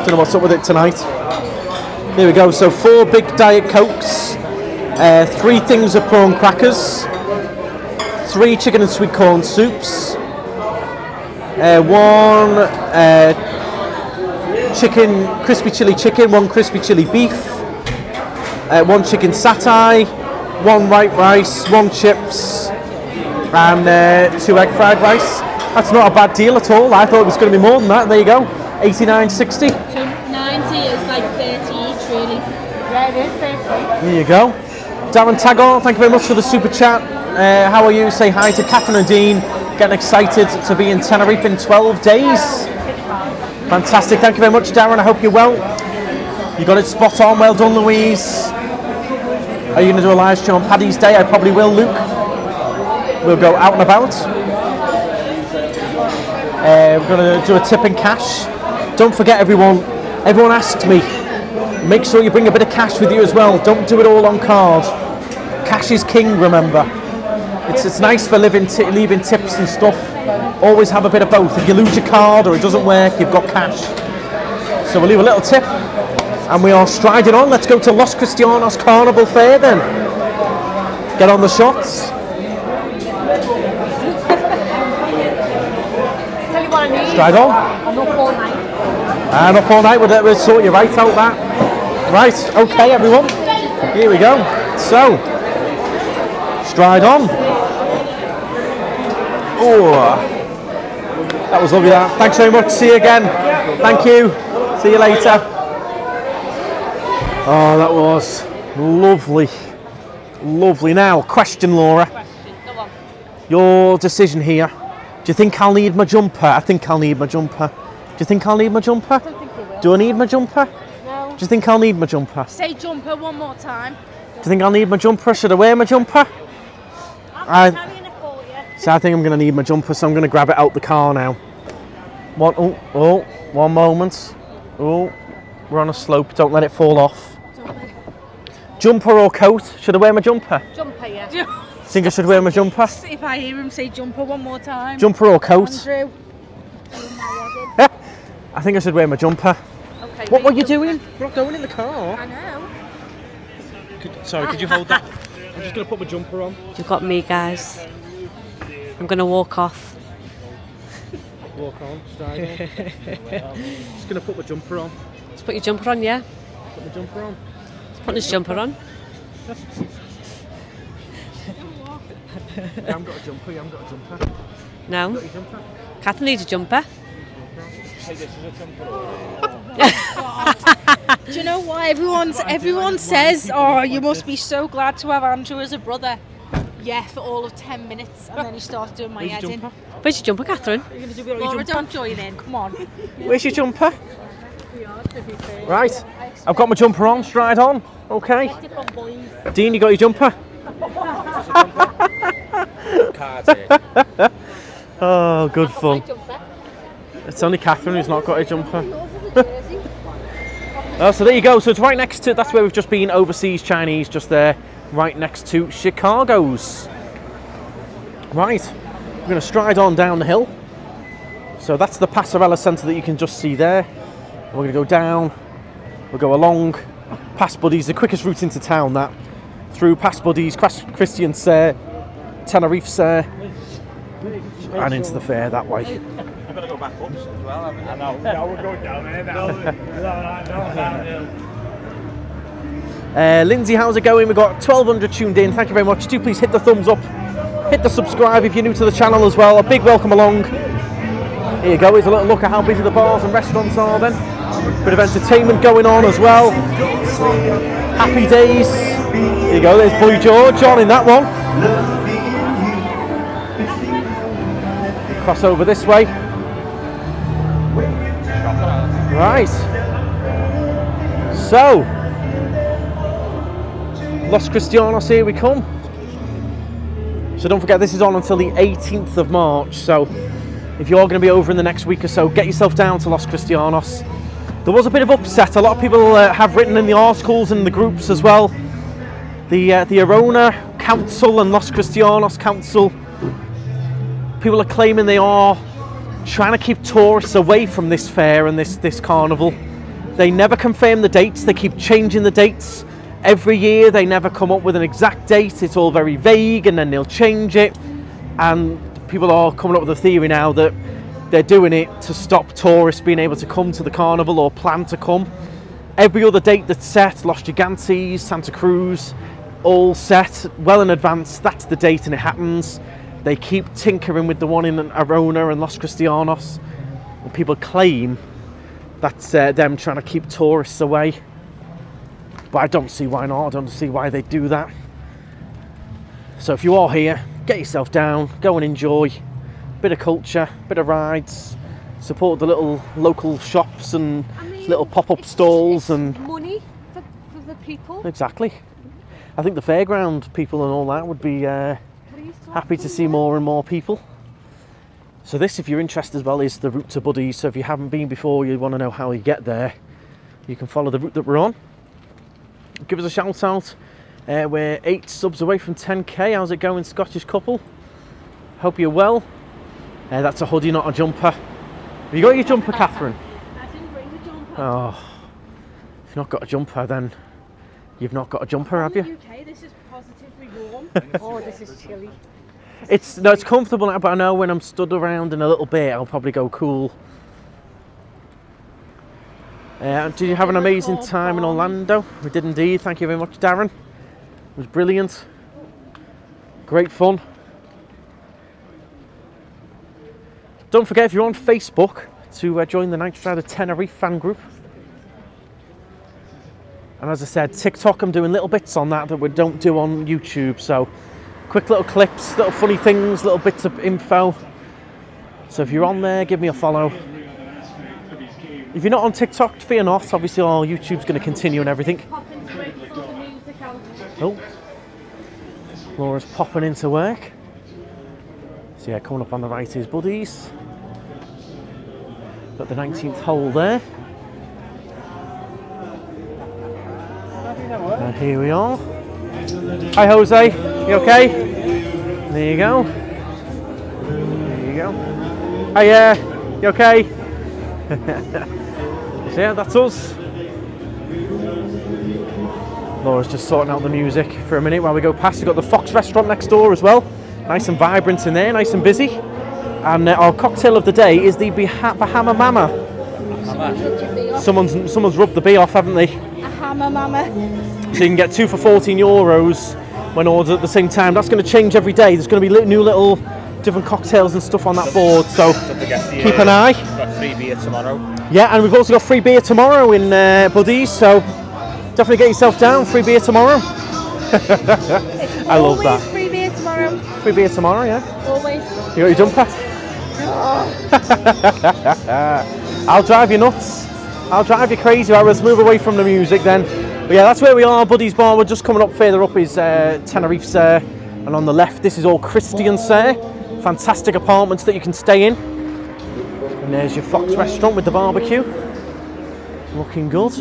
Don't know what's up with it tonight. Here we go. So four big diet cokes, uh, three things of prawn crackers, three chicken and sweet corn soups, uh, one uh, chicken crispy chili chicken, one crispy chili beef, uh, one chicken satay, one white rice, one chips, and uh, two egg fried rice. That's not a bad deal at all. I thought it was going to be more than that. There you go, 89.60. So 90 is like 30 each, really. Yeah, it is 30. There you go. Darren Tagore, thank you very much for the super chat. Uh, how are you? Say hi to Catherine and Dean. Getting excited to be in Tenerife in 12 days. Fantastic. Thank you very much, Darren. I hope you're well. You got it spot on. Well done, Louise. Are you going to do a live stream on Paddy's Day? I probably will, Luke. We'll go out and about. Uh, we're going to do a tip in cash. Don't forget, everyone. Everyone asked me. Make sure you bring a bit of cash with you as well. Don't do it all on card. Cash is king. Remember. It's, it's nice for living leaving tips and stuff. Always have a bit of both. If you lose your card or it doesn't work, you've got cash. So we'll leave a little tip, and we are striding on. Let's go to Los Cristianos Carnival Fair then. Get on the shots. You I need. Stride on. I'm up all night. And up all night, we'll, we'll sort you right out that. Right, okay, everyone. Here we go. So, stride on. Oh, that was lovely. That. Thanks very much. See you again. Thank you. See you later. Oh, that was lovely. Lovely. Now, question, Laura. Go on. Your decision here. Do you think I'll need my jumper? I think I'll need my jumper. Do you think I'll need my jumper? I don't think you will. Do I need my jumper? No. Do you think I'll need my jumper? Say jumper one more time. Do you think I'll need my jumper? Should I wear my jumper? I'm Carrying it for you. so I think I'm going to need my jumper, so I'm going to grab it out the car now. One, oh, oh, one moment. Oh, we're on a slope. Don't let it fall off. Jumper or coat? Should I wear my jumper? Jumper, yeah. Think I should wear my jumper? If I hear him say jumper one more time. Jumper or coat? Andrew. I think I should wear my jumper. Okay. What were you jumper. doing? We're not going in the car. I know. sorry, could you hold that? I'm just going to put my jumper on. You've got me, guys. I'm gonna walk off. Walk on, stride on. just going to put my jumper on. Let's put your jumper on, yeah? Put my jumper on. Let's put his jumper on. You haven't got a jumper, you haven't got a jumper. No. Got your jumper? Catherine needs a jumper. say this is a jumper Do you know why everyone's everyone says, "Oh, you must be so glad to have Andrew as a brother." Yeah, for all of ten minutes, and then he starts doing my head in. Where's your jumper, Catherine? Laura, don't join in. Come on. Where's your jumper? Right. I've got my jumper on, stride on. Okay. Dean, you got your jumper? Oh, good fun. It's only Catherine who's not got a jumper. Oh, so there you go. So it's right next to, that's where we've just been, overseas Chinese, just there, right next to Chicago's. Right, we're going to stride on down the hill. So that's the Pasarela Centre that you can just see there. We're going to go down, we'll go along, past Buddies, the quickest route into town that, through past Buddies, Cristian Sur, Tenerife Sur, and into the fair that way. I've go back up well, I? know. No, we're going down now. Uh, Lindsay, how's it going? We've got 1200 tuned in. Thank you very much. Do please hit the thumbs up, hit the subscribe if you're new to the channel as well. A big welcome along. Here you go. Here's a little look at how busy the bars and restaurants are then. Bit of entertainment going on as well. Happy days. Here you go. There's Boy George on in that one. Cross over this way. Right. So, Los Cristianos, here we come. So don't forget, this is on until the 18th of March. So if you're going to be over in the next week or so, get yourself down to Los Cristianos. There was a bit of upset. A lot of people uh, have written in the articles and the groups as well. The uh, the Arona Council and Los Cristianos Council. People are claiming they are trying to keep tourists away from this fair and this this carnival. They never confirm the dates. They keep changing the dates every year. They never come up with an exact date. It's all very vague, and then they'll change it. And people are coming up with a theory now that they're doing it to stop tourists being able to come to the carnival or plan to come. Every other date that's set, Los Gigantes, Santa Cruz, all set well in advance. That's the date, and it happens. They keep tinkering with the one in Arona and Los Cristianos. And people claim that's uh, them trying to keep tourists away. But I don't see why not. I don't see why they do that. So if you are here, get yourself down, go and enjoy. A bit of culture, a bit of rides, support the little local shops and little pop-up stalls and money for, for the people. exactly. I think the fairground people and all that would be uh, happy to see more and more people. So this, if you're interested as well, is the route to Buddy. So if you haven't been before, you want to know how you get there, you can follow the route that we're on. Give us a shout out. Uh, we're eight subs away from 10k. How's it going, Scottish couple? Hope you're well. Uh, that's a hoodie, not a jumper. Have you got your jumper, Catherine? I didn't bring the jumper. Oh, if you've not got a jumper, then you've not got a jumper, have you? the UK, this is positively warm. Oh, this is chilly. It's no, it's comfortable now, but I know when I'm stood around in a little bit, I'll probably go cool. Uh, did you have an amazing time in Orlando? We did indeed. Thank you very much, Darren. It was brilliant. Great fun. Don't forget if you're on Facebook to uh, join the Knightstrider Tenerife fan group. And as I said, TikTok, I'm doing little bits on that that we don't do on YouTube. So quick little clips, little funny things, little bits of info. So if you're on there, give me a follow. If you're not on TikTok, fear not. Obviously, our YouTube's going to continue and everything. Pop into it before the music out. Oh, Laura's popping into work. So yeah, coming up on the right is Buddies. Got the 19th hole there. And here we are. Hi Jose, you okay? There you go. There you go. Hiya, you okay? so yeah, that's us. Laura's just sorting out the music for a minute while we go past. We've got the Fox restaurant next door as well. Nice and vibrant in there, nice and busy. And uh, our cocktail of the day is the Bah- Bahama Mama. Someone's someone's rubbed the bee off, haven't they? A hammer mama. So you can get two for 14 euros when ordered at the same time. That's going to change every day. There's going to be li- new little different cocktails and stuff on that board. So the, keep uh, an eye. Got free beer tomorrow. Yeah, and we've also got free beer tomorrow in uh, Buddies, so definitely get yourself down. Free beer tomorrow. I love that. free beer tomorrow. Free beer tomorrow, yeah. Always. You got your jumper? I'll drive you nuts. I'll drive you crazy. Right, let's move away from the music then. But yeah, that's where we are, Buddies Bar. We're just coming up further up is uh, Tenerife and on the left this is all Cristian Sur. Fantastic apartments that you can stay in. And there's your Fox restaurant with the barbecue. Looking good.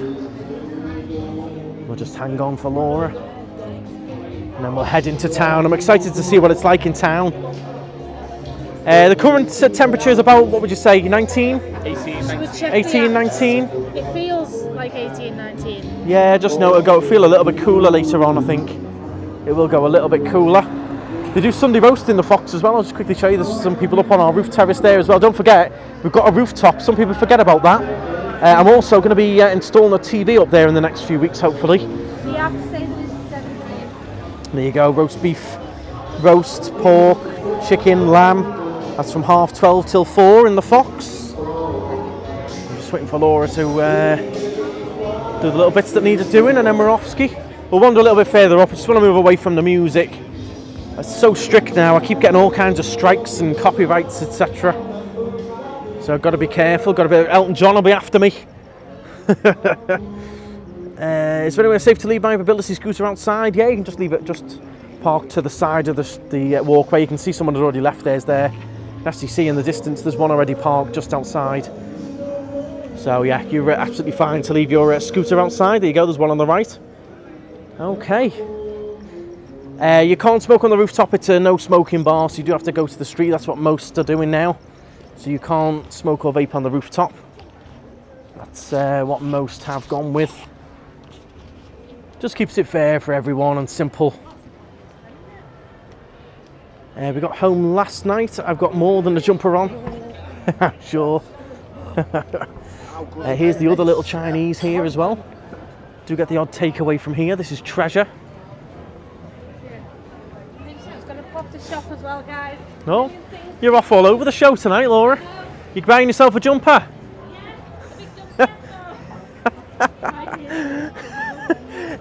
We'll just hang on for Laura. And then we'll head into town. I'm excited to see what it's like in town. Uh, the current uh, temperature is about, what would you say, 19? 18, We'll check 18, the 19? It feels like 18, 19. Yeah, just know it'll go feel a little bit cooler later on, I think. It will go a little bit cooler. They do Sunday roast in the Fox as well. I'll just quickly show you. There's some people up on our roof terrace there as well. Don't forget, we've got a rooftop. Some people forget about that. Uh, I'm also going to be uh, installing a TV up there in the next few weeks, hopefully. The app says 17. There you go, roast beef, roast, pork, chicken, lamb. That's from half 12 till 4 in the Fox. Just waiting for Laura to uh, do the little bits that needed doing and then we're off ski. We'll wander a little bit further up. I just want to move away from the music. It's so strict now. I keep getting all kinds of strikes and copyrights, etc. So I've got to be careful. Got to be. Elton John will be after me. Uh, is there anywhere safe to leave my mobility scooter outside? Yeah, you can just leave it just parked to the side of the, the uh, walkway. You can see someone has already left theirs there. You see in the distance there's one already parked just outside. So yeah, you're uh, absolutely fine to leave your uh, scooter outside. There you go, there's one on the right. Okay. Uh, you can't smoke on the rooftop, it's a no smoking bar, so you do have to go to the street. That's what most are doing now. So you can't smoke or vape on the rooftop. That's uh, what most have gone with. Just keeps it fair for everyone and simple. Uh, we got home last night. I've got more than a jumper on. sure. uh, here's the other little Chinese here as well. Do get the odd takeaway from here. This is treasure. It's going to pop the shop as well, guys. Oh, you're off all over the show tonight, Laura. You're buying yourself a jumper?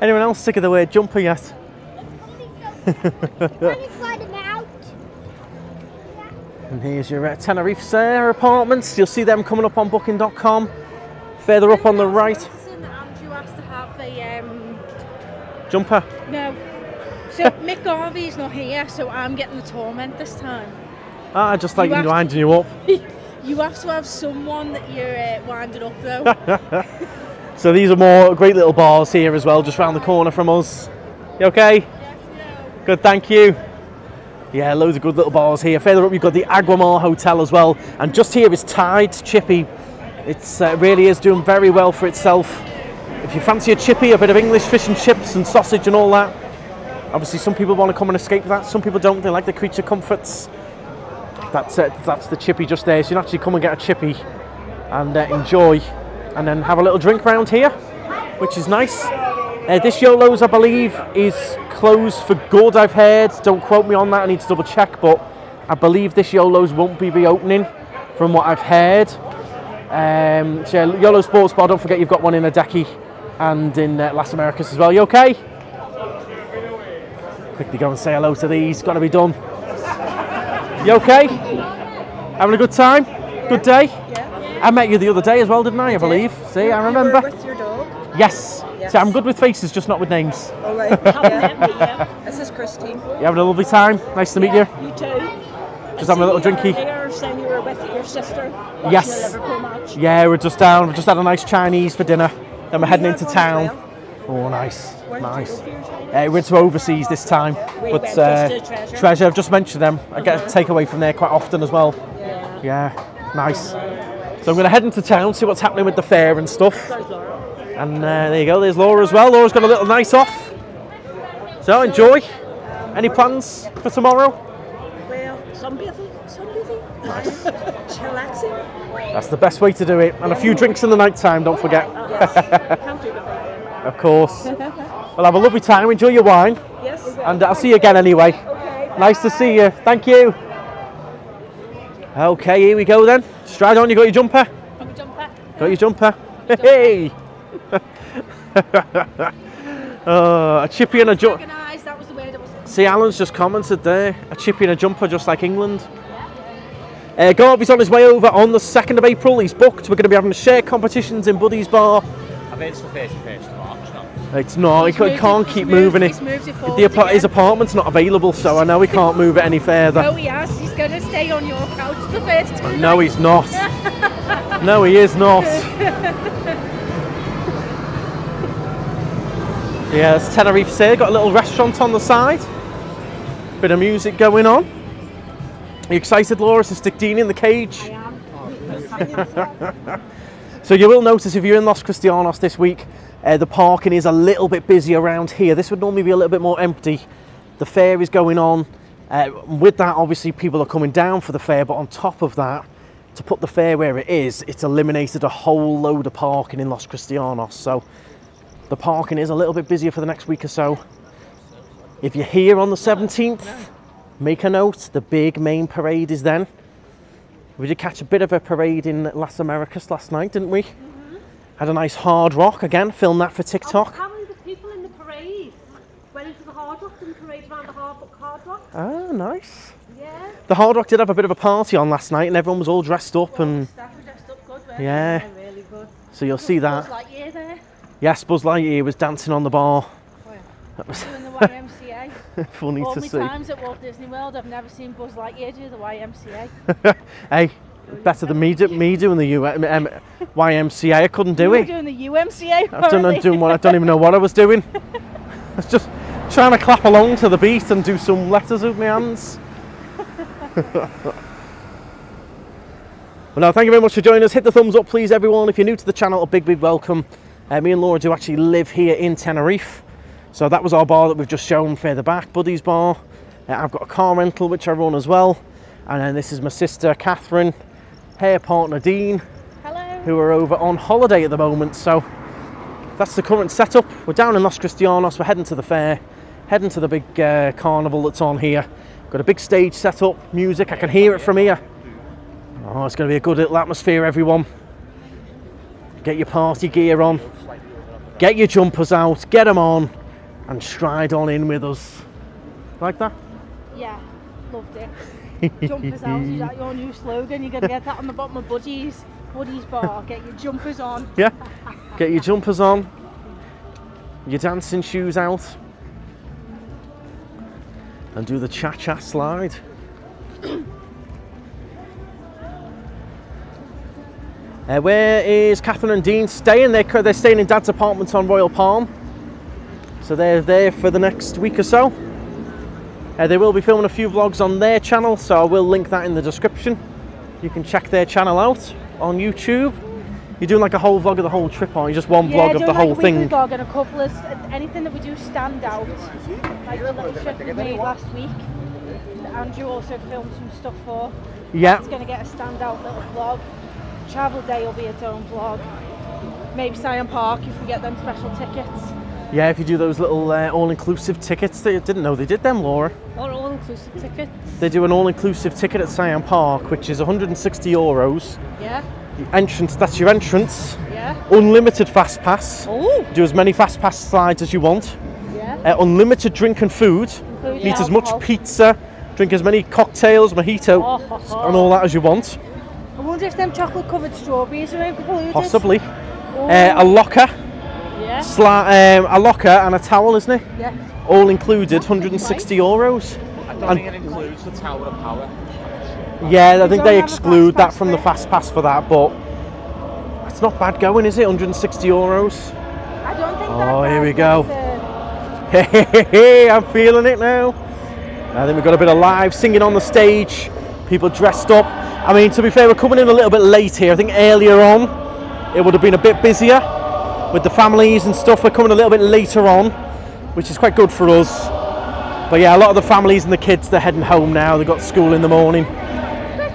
Anyone else sick of the word jumper yet? And here's your uh, Tenerife Sur apartments. You'll see them coming up on booking.com. Further up on the right, Andrew has to have a um, jumper. no. So Mick Garvey's not here, so I'm getting the torment this time. Ah, just like You have to- winding you up. You have to have someone that you're uh, winding up though. So these are more great little bars here as well, just round the corner from us. You okay? Good, thank you. Yeah, loads of good little bars here. Further up, you've got the Aguamar Hotel as well, and just here is Tide Chippy. It's uh, really is doing very well for itself. If you fancy a chippy, a bit of English fish and chips and sausage and all that. Obviously, some people want to come and escape that. Some people don't. They like the creature comforts. That's it. That's the chippy just there. So you can actually come and get a chippy and uh, enjoy, and then have a little drink round here, which is nice. Uh, this Yolo's, I believe, is closed for good. I've heard. Don't quote me on that. I need to double check, but I believe this Yolo's won't be reopening, from what I've heard. Um, so yeah, Yolo Sports Bar. Don't forget, you've got one in Adeje and in uh, Las Americas as well. You okay? Quickly go and say hello to these. Got to be done. You okay? Having a good time? Good day? Yeah. I met you the other day as well, didn't I? I believe. See, I remember. with your dog. Yes. Yes. See, I'm good with faces, just not with names. All right. yeah. This is Christine. You having a lovely time? Nice to meet you. You too. Just having a little drinky. Sister watching Yes. the Liverpool match. Yeah, we're just down. We've just had a nice Chinese for dinner. Then we're heading We into town. Oh, nice, Where nice. go for your Chinese? Uh, we went to overseas this time, We but uh, to Treasure. I've just mentioned them. I get a takeaway from there quite often as well. Yeah. Yeah, nice. So I'm going to head into town, see what's happening with the fair and stuff. And uh, there you go. There's Laura as well. Laura's got a little night off. So enjoy. Any plans for tomorrow? Well, sunbathing, sunbathing, nice, chillaxing. That's the best way to do it. And a few drinks in the night time. Don't forget. Yes, can't do without it. Of course. Well, have a lovely time. Enjoy your wine. Yes. And I'll see you again anyway. Okay. Nice to see you. Thank you. Okay, here we go then. Stride on, you got your jumper? Got my jumper. Got your jumper? Hey! oh, a chippy and a jumper. Organised, that was the word it was. See, Alan's just commented there. A chippy and a jumper, just like England. Uh, Garvey's on his way over on the 2nd of April. He's booked. We're going to be having share competitions in Buddy's Bar. I bet it's the 31st of March now. It's not, he He's ca- can't it- keep he's moved- moving it. he's moved it The forward apa- his apartment's not available, so I know he can't move it any further. Oh, he has. He's going to stay on your couch the first time. No, he's not. no, he is not. yeah, it's Tenerife Sur. Got a little restaurant on the side. Bit of music going on. Are you excited, Laura, to stick Dean in the cage? So you will notice if you're in Los Cristianos this week, uh, the parking is a little bit busy around here. This would normally be a little bit more empty. The fair is going on. Uh, with that, obviously, people are coming down for the fair, but on top of that, to put the fair where it is, it's eliminated a whole load of parking in Los Cristianos. So the parking is a little bit busier for the next week or so. If you're here on the 17th, make a note. The big main parade is then. We did catch a bit of a parade in Las Americas last night, didn't we? Had a nice hard rock again, filmed that for TikTok. Apparently the people in the parade went into the Hard Rock and paraded around the Hard, hard Rock. Ah, nice. Yeah. The Hard Rock did have a bit of a party on last night, and everyone was all dressed up, and dressed up good, yeah. Really good. so you'll see that. Buzz that. Lightyear there, Yes, Buzz Lightyear was dancing on the bar. doing the YMCA. Funny All to my see. times at Walt Disney World, I've never seen Buzz Lightyear do the YMCA. hey, better than me, do, me doing the U- um, YMCA. I couldn't do you were it. doing the UMCA. I don't know apparently. doing what I don't even know what I was doing. I was just trying to clap along to the beat and do some letters with my hands. well, no, thank you very much for joining us. Hit the thumbs up, please, everyone. If you're new to the channel, a big, big welcome. Uh, me and Laura do actually live here in Tenerife. So that was our bar that we've just shown further back, Buddy's Bar. Uh, I've got a car rental which I run as well. And then this is my sister, Catherine, her partner, Dean, Hello. who are over on holiday at the moment. So that's the current setup. We're down in Los Cristianos. We're heading to the fair, heading to the big uh, carnival that's on here. Got a big stage set up, music. I can hear it from here. Oh, it's going to be a good little atmosphere, everyone. Get your party gear on, get your jumpers out, get them on, and stride on in with us. Like that? Yeah, loved it. Jumpers out, is that your new slogan? You're going to get that on the bottom of Buddy's, Buddy's bar. Get your jumpers on. Yeah. Get your jumpers on, your dancing shoes out, and do the cha cha slide. Uh, where is Catherine and Dean staying? They're, they're staying in Dad's apartment on Royal Palm. So they're there for the next week or so. Uh, they will be filming a few vlogs on their channel, so I will link that in the description. You can check their channel out on YouTube. You're doing like a whole vlog of the whole trip, aren't you? Just one yeah, vlog of the like whole a thing. vlog and a couple of anything that we do stand out. Like the little trip we made last week. Andrew also filmed some stuff for. Yeah. It's going to get a standout little vlog. Travel day will be its own vlog. Maybe Siam Park if we get them special tickets. Yeah, if you do those little uh, all-inclusive tickets, they didn't know they did them, Laura. Or all inclusive tickets. They do an all-inclusive ticket at Siam Park, which is 160 euros. Yeah, The entrance, that's your entrance. yeah. Unlimited fast pass. Oh, Do as many fast pass slides as you want. yeah. Uh, unlimited drink and food. Including Eat as much pizza, drink as many cocktails, mojito, Oh, and all that as you want. I wonder if them chocolate covered strawberries are included. Possibly. Oh, Uh, a locker, yeah, sla- um, a locker and a towel, isn't it? yeah. All included, 160 euros. I don't And- think it includes the Tower of Power. Yeah, I think they exclude that pass from the fast pass for that, but it's not bad going, is it? 160 euros. I don't think Oh, that here we go. got Hey, hey, hey, I'm feeling it now. I think we've got a bit of live singing on the stage, people dressed up. I mean, to be fair, we're coming in a little bit late here. I think earlier on it would have been a bit busier with the families and stuff. We're coming a little bit later on, which is quite good for us. But yeah, a lot of the families and the kids they're heading home now. They've got school in the morning,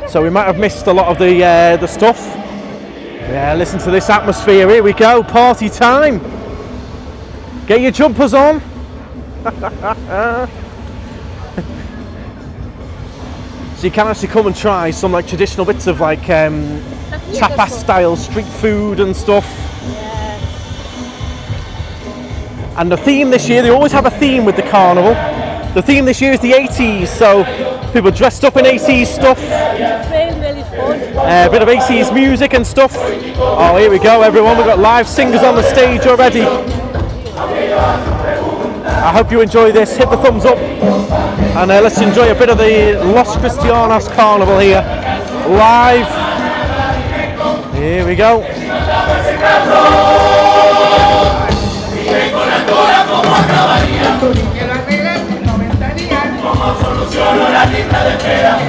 so we might have missed a lot of the uh, the stuff. Yeah, listen to this atmosphere. Here we go, party time. Get your jumpers on. So you can actually come and try some like traditional bits of like um, tapas style street food and stuff. And the theme this year, they always have a theme with the carnival. The theme this year is the 80s, so people dressed up in 80s stuff, really a bit of 80s music and stuff. Oh, here we go, everyone. We've got live singers on the stage already. I hope you enjoy this. Hit the thumbs up and uh, let's enjoy a bit of the Los Cristianos Carnival here live. Here we go.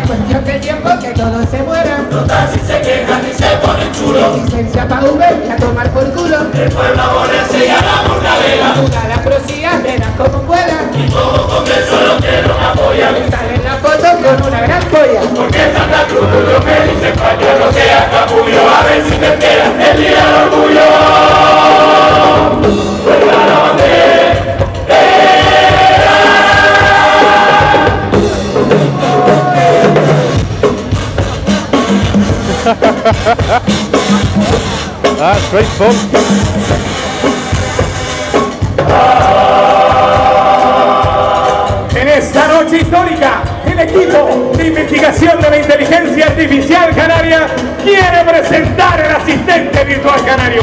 Cuestión de tiempo que todos se mueran. Total, si se quejan y se ponen chulos. Licencia pa' Uber y a tomar por culo. El pueblo aborrece y a la burladera. Una la prosía, verán cómo vuelan. Y todo con eso lo que los apoyan. Y salen la foto con una gran polla. Porque Santa Cruz lo que dice España no sea capullo. A ver si te enteras el día del orgullo. Vuelva la That's great fun. En esta noche histórica, el equipo de investigación de la inteligencia artificial canaria quiere presentar el asistente virtual canario,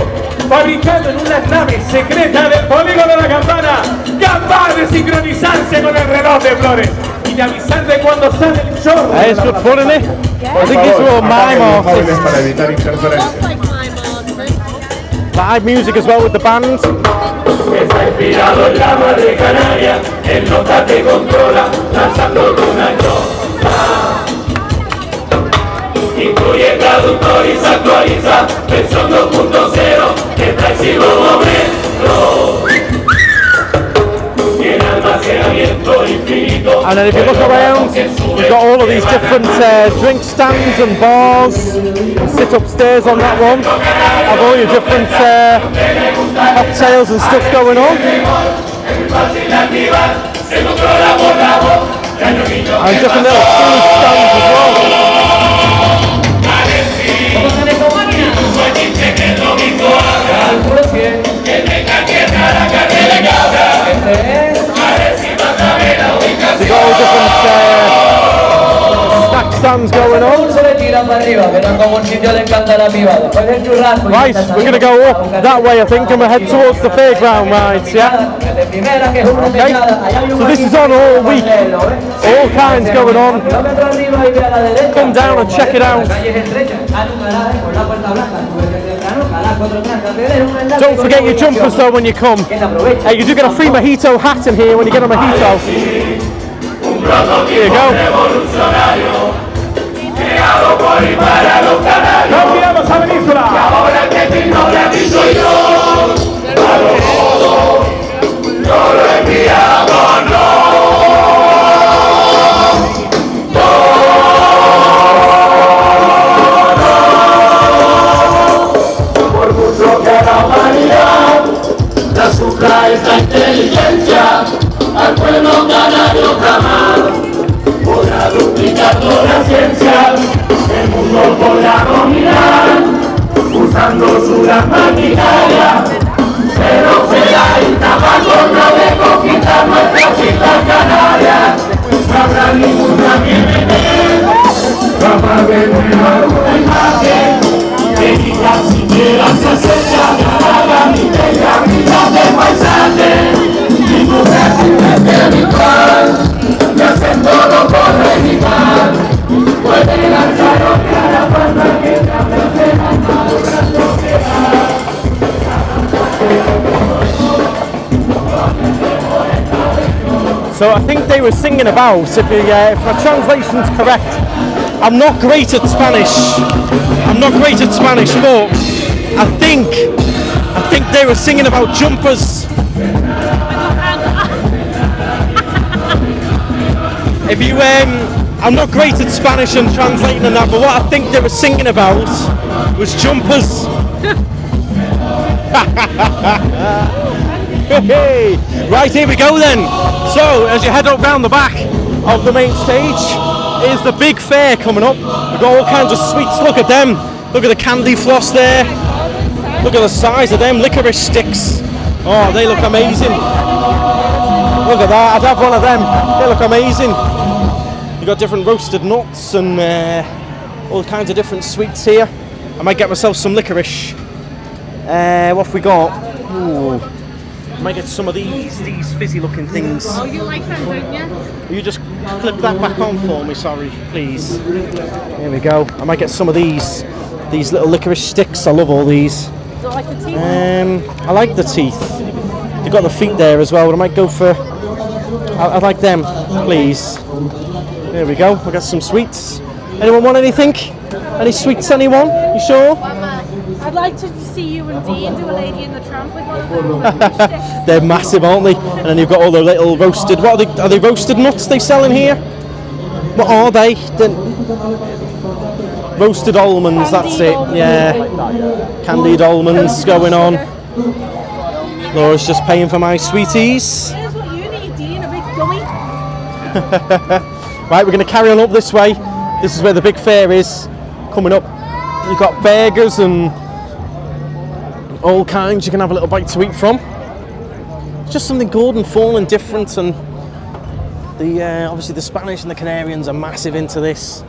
fabricado en una nave secreta del polígono de la campana, capaz de sincronizarse con el reloj de flores y de avisar de cuando sale el show. Uh, it's good fun, isn't it? I think it's all mime artists. para evitar interferencias. Like my artist. Live music as well with the band. Está inspirado en la madre canaria, el nota te controla, lanzando una nota. Incluye traductor y se actualiza, versión 2.0, que trae siglo momento. And then if you look around, you've got all of these different uh, drink stands and bars. Sit upstairs on that one. Have all your different uh, cocktails and stuff going on. And different little food stands as well. They've got all different uh, snack stands going on. se le tira para arriba, verán como un sitio le encanta a la piba. Después del churrasco y Right, we're going to go up that way, I think, and we'll head towards the fairground rides, yeah? De primera, que es una Okay. mechada. Allá hay un So this is on all week. All kinds going on. Kilómetro arriba y ve a la derecha. Come down and check it out. La calle es estrecha. Hay un garaje por la puerta blanca. Sube desde temprano, a las cuatro trancas. Te dejo un enlace Don't forget your jumpers though when you come. Hey, you do get a free mojito hat in here when you get a mojito. un prototipo revolucionario creado por y para los canarios. ¡No a Venezuela! Y ahora que firmó de mí soy yo, a lo modo, no lo enviamos, no. esta inteligencia al pueblo jamás podrá duplicar toda la ciencia. El mundo podrá dominar usando su gran maquinaria, pero será incapaz contra de conquistar nuestras islas canarias. No habrá ninguna nieve capaz de crear una imagen que quizás siquiera se acerca a la mitad del paisaje. So I think they were singing about, if, uh, if my translation's correct, I'm not great at Spanish. I'm not great at Spanish, but I think I think they were singing about jumpers. If you, um, I'm not great at Spanish and translating and that, but what I think they were singing about was jumpers. Right here we go then. So as you head up round the back of the main stage, is the big fair coming up. We've got all kinds of sweets. Look at them. Look at the candy floss there. Look at the size of them licorice sticks. Oh, they look amazing. Look at that. I'd have one of them. They look amazing. You've got different roasted nuts and uh, all kinds of different sweets here. I might get myself some licorice. Uh, what have we got? Ooh. I might get some of these, these fizzy looking things. Oh, you like them, don't you? Will you just clip that back on for me, sorry, please? Here we go. I might get some of these, these little licorice sticks. I love all these. Do you like the tea? Um, I like the teeth. You've got the feet there as well, but I might go for. I'd like them, please. There we go. I got some sweets. Anyone want anything? Any sweets? Anyone? You sure? I'd like to see you and Dean do a lady in the tramp with one of those. They're massive, aren't they? And then you've got all the little roasted. What are they? Are they roasted nuts they sell in here? What are they? The- roasted almonds. that's it. Yeah. Candied almonds going on. Laura's just paying for my sweeties. right, we're going to carry on up this way. This is where the big fair is coming up. You've got burgers and all kinds you can have a little bite to eat from. It's just something good and and different. And the uh, obviously the Spanish and the Canarians are massive into this.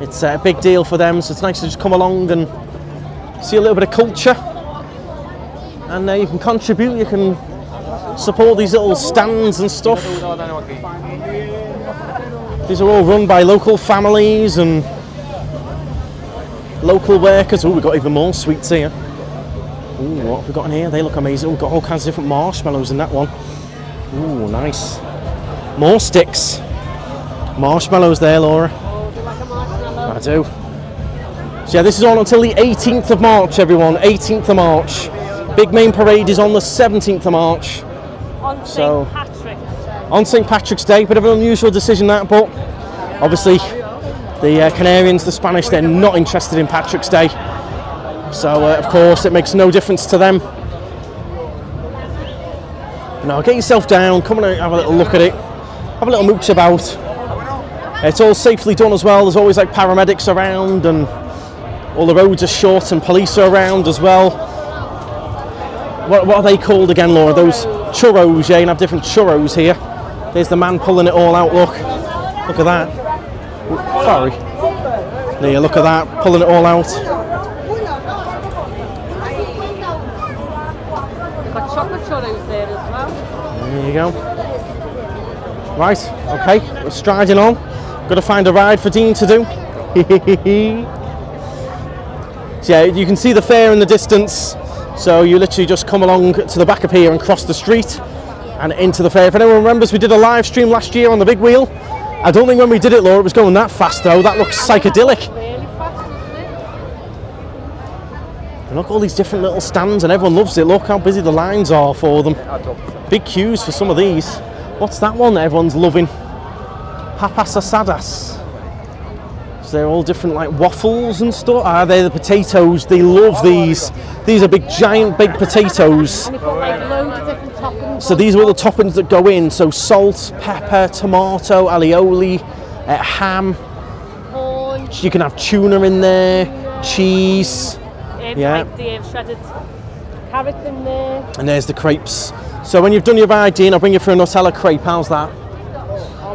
It's uh, a big deal for them, so it's nice to just come along and see a little bit of culture. And uh, you can contribute. You can support these little stands and stuff. These are all run by local families and local workers. Oh, we've got even more sweets here. Ooh, what have we got in here? They look amazing. Oh, we've got all kinds of different marshmallows in that one. Ooh, nice. More sticks. Marshmallows there, Laura. I do. So yeah, this is on until the 18th of March, everyone. 18th of March. Big main parade is on the 17th of March. On St. So-. On St Patrick's Day. Bit of an unusual decision that, but obviously the uh, Canarians, the Spanish, they're not interested in Patrick's Day. So uh, of course it makes no difference to them. Now get yourself down, come and have a little look at it, have a little mooch about. It's all safely done as well. There's always like paramedics around and all the roads are short and police are around as well. What, what are they called again, Laura? Those churros, yeah, you can have different churros here. There's the man pulling it all out, look. Look at that. Sorry. There, you look at that, pulling it all out. Got chocolate churros there as well. There you go. Right, okay, we're striding on. Got to find a ride for Dean to do. so yeah, you can see the fair in the distance. So you literally just come along to the back of here and cross the street and into the fair. If anyone remembers, we did a live stream last year on the big wheel. I don't think when we did it, Laura, it was going that fast though. That looks psychedelic. And look, all these different little stands, and everyone loves it. Look how busy the lines are for them. Big queues for some of these. What's that one that everyone's loving? Papas asadas. So they're all different like waffles and stuff. Ah, they're the potatoes. They love these. These are big, giant, big potatoes. So these are all the toppings that go in. So salt, pepper, tomato, alioli, uh, ham. You can have tuna in there, cheese. Um, Yeah. Like the um, shredded carrots in there. And there's the crepes. So when you've done your ride, Dean, I'll bring you for a Nutella crepe. How's that?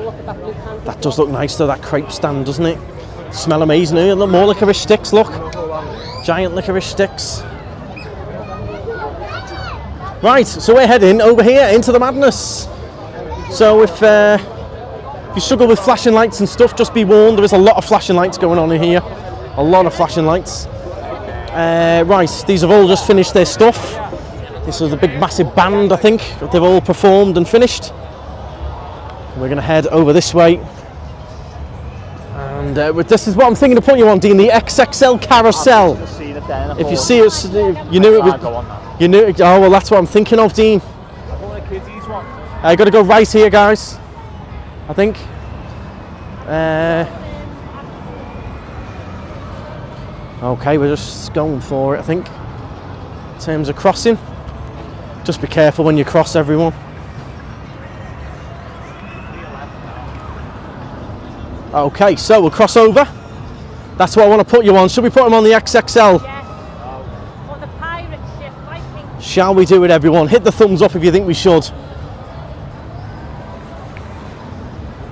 Look at that. That does look nice though, that crepe stand, doesn't it? Smell amazing. eh? Look, more licorice sticks, look. Giant licorice sticks. Right, so we're heading over here into the madness. So if, uh, if you struggle with flashing lights and stuff, just be warned, there is a lot of flashing lights going on in here. A lot of flashing lights. Uh, right, these have all just finished their stuff. This is a big massive band, I think. They've all performed and finished. We're going to head over this way. And uh, this is what I'm thinking of putting you on, Dean, the XXL carousel. If you see it, you knew it was. You knew it. Oh, well, that's what I'm thinking of, Dean. I got to go right here, guys. I think. Uh, okay, we're just going for it, I think. In terms of crossing. Just be careful when you cross, everyone. Okay, so we'll cross over. That's what I want to put you on. Should we put him on the XXL? Yes. Or the pirate ship, I think. Shall we do it, everyone? Hit the thumbs up if you think we should.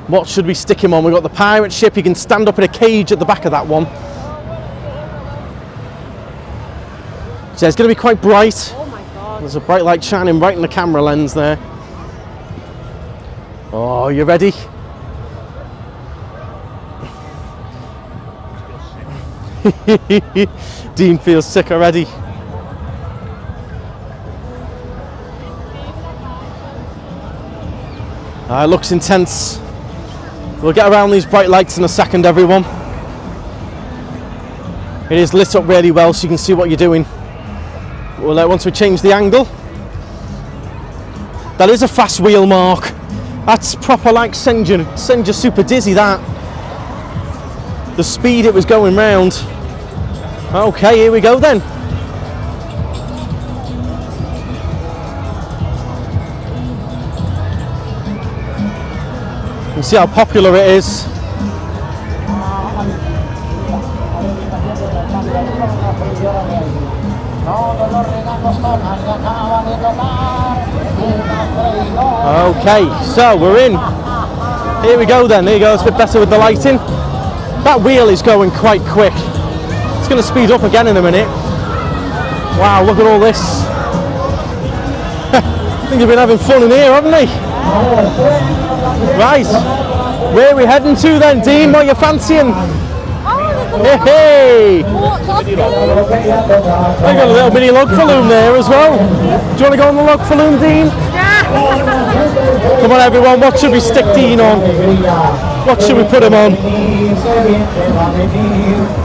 What should we stick him on? We've got the pirate ship. He can stand up in a cage at the back of that one. So it's going to be quite bright. Oh my god. There's a bright light shining right in the camera lens there. Oh, you ready? Dean feels sick already. It looks intense. We'll get around these bright lights in a second, everyone. It is lit up really well so you can see what you're doing. Well, uh, once we change the angle, that is a fast wheel mark. That's proper like send you super dizzy that. The speed it was going round. Okay, here we go then. You see how popular it is. Okay, so we're in. Here we go then. There you go. It's a bit better with the lighting. That wheel is going quite quick. It's going to speed up again in a minute. Wow, look at all this. I think they've been having fun in here, haven't they? Right. Where are we heading to then, Dean? What are you fancying? Hey, hey! They got a little mini log flume there as well. Do you want to go on the log flume, Dean? Yeah! Come on, everyone. What should we stick Dean on? What should we put him on?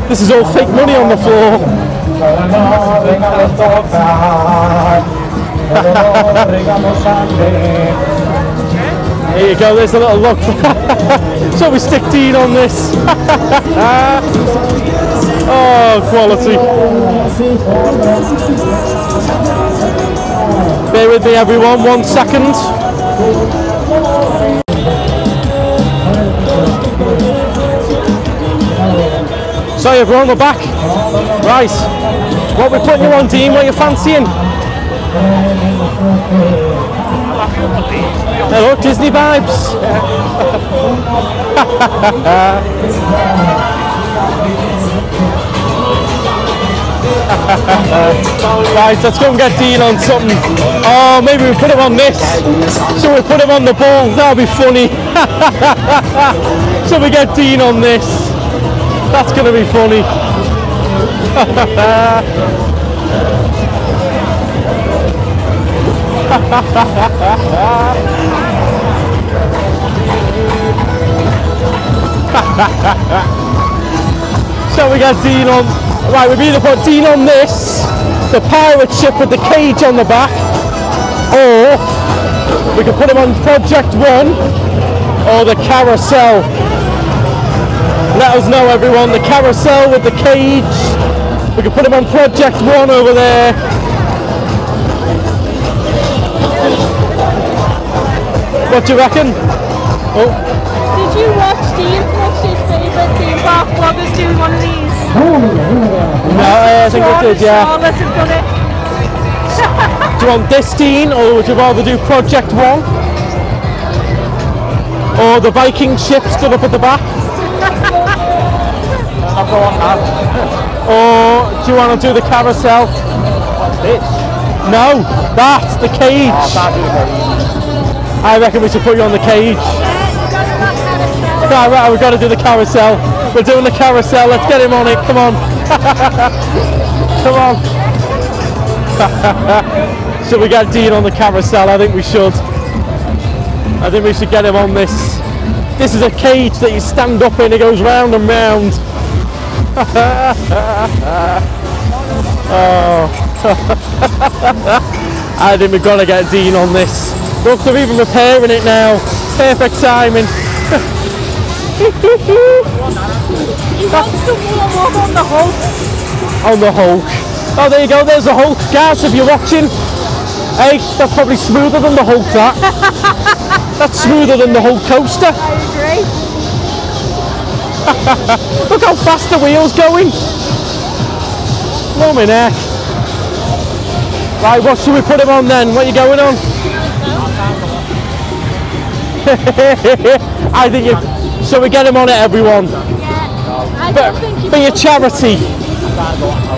This is all fake money on the floor. There you go, there's a little log. so we stick Dean on this. oh, quality. Bear with me everyone, one second. Sorry everyone, we're back. Right, what we're putting you on Dean, what are you fancying? Hey, look, Disney vibes. right, let's go and get Dean on something. Oh, maybe we put him on this. So we put him on the ball. That'll be funny. so we get Dean on this. That's going to be funny. so we got Dean on. Right, we've either put Dean on this, the pirate ship with the cage on the back, or we could put him on Project One or the carousel. Let us know, everyone. The carousel with the cage. We could put him on Project One over there. What do you reckon? Oh, Did you watch Dean watch his favourite theme park vloggers doing one of these? no, I think we did, yeah. Charlotte have done it. Do you want this Dean, or would you rather do Project One? Or the Viking ship stood up at the back? Or do you want to do the carousel? This? No, that's the cage. I reckon we should put you on the cage. Right, right, we've got to do the carousel. We're doing the carousel. Let's get him on it. Come on. Come on. should we get Dean on the carousel? I think we should. I think we should get him on this. This is a cage that you stand up in. It goes round and round. oh. I think we've got to get Dean on this. Look, they're even repairing it now. Perfect timing. He wants to warm up on the Hulk. on the Hulk. Oh, there you go. There's the Hulk. Guys, if you're watching, hey, that's probably smoother than the Hulk. That. that's smoother than the Hulk coaster. I agree. Look how fast the wheel's going. Blooming heck. Eh? Right, what should we put him on then? What are you going on? I think you. So we get him on it, everyone. For, for your charity.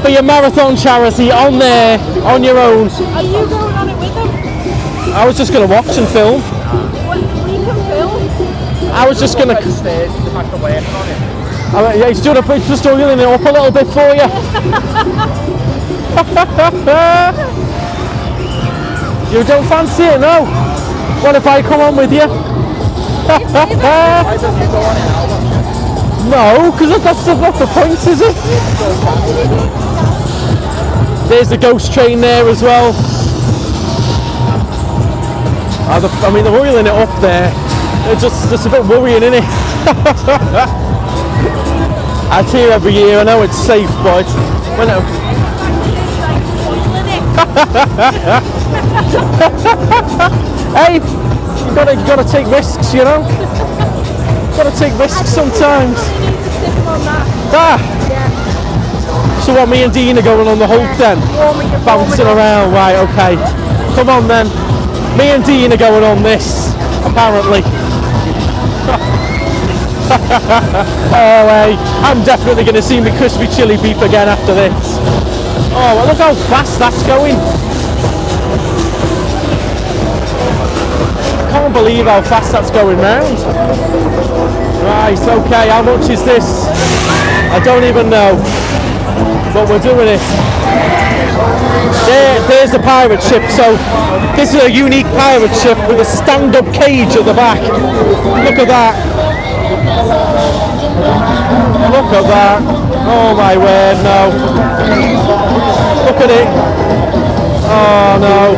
For your marathon charity on there, on your own. Are you going on it with them? I was just going to watch and film. We can film. I was just going Oh, yeah, he's doing a he's just it up a little bit for you. you don't fancy it, no? What if I come on with you? no, because that's not the point, is it? There's the ghost train there as well. Oh, I mean, they're wheeling it up there. It's just, just a bit worrying, isn't it? I hear every year. I know it's safe, but it's, when it, hey, you gotta you gotta take risks, you know. gotta take risks sometimes. Ah. So what? Me and Dean are going on the Hulk then, bouncing around. Right? Okay. Come on then. Me and Dean are going on this. Apparently. oh, hey, I'm definitely going to see me crispy chili beef again after this. Oh, well, look how fast that's going. Can't believe how fast that's going round. Right, okay, how much is this? I don't even know. But we're doing it. There, there's the pirate ship. So this is a unique pirate ship with a stand-up cage at the back. Look at that. Look at that. Oh my word, no. Look at it. Oh no.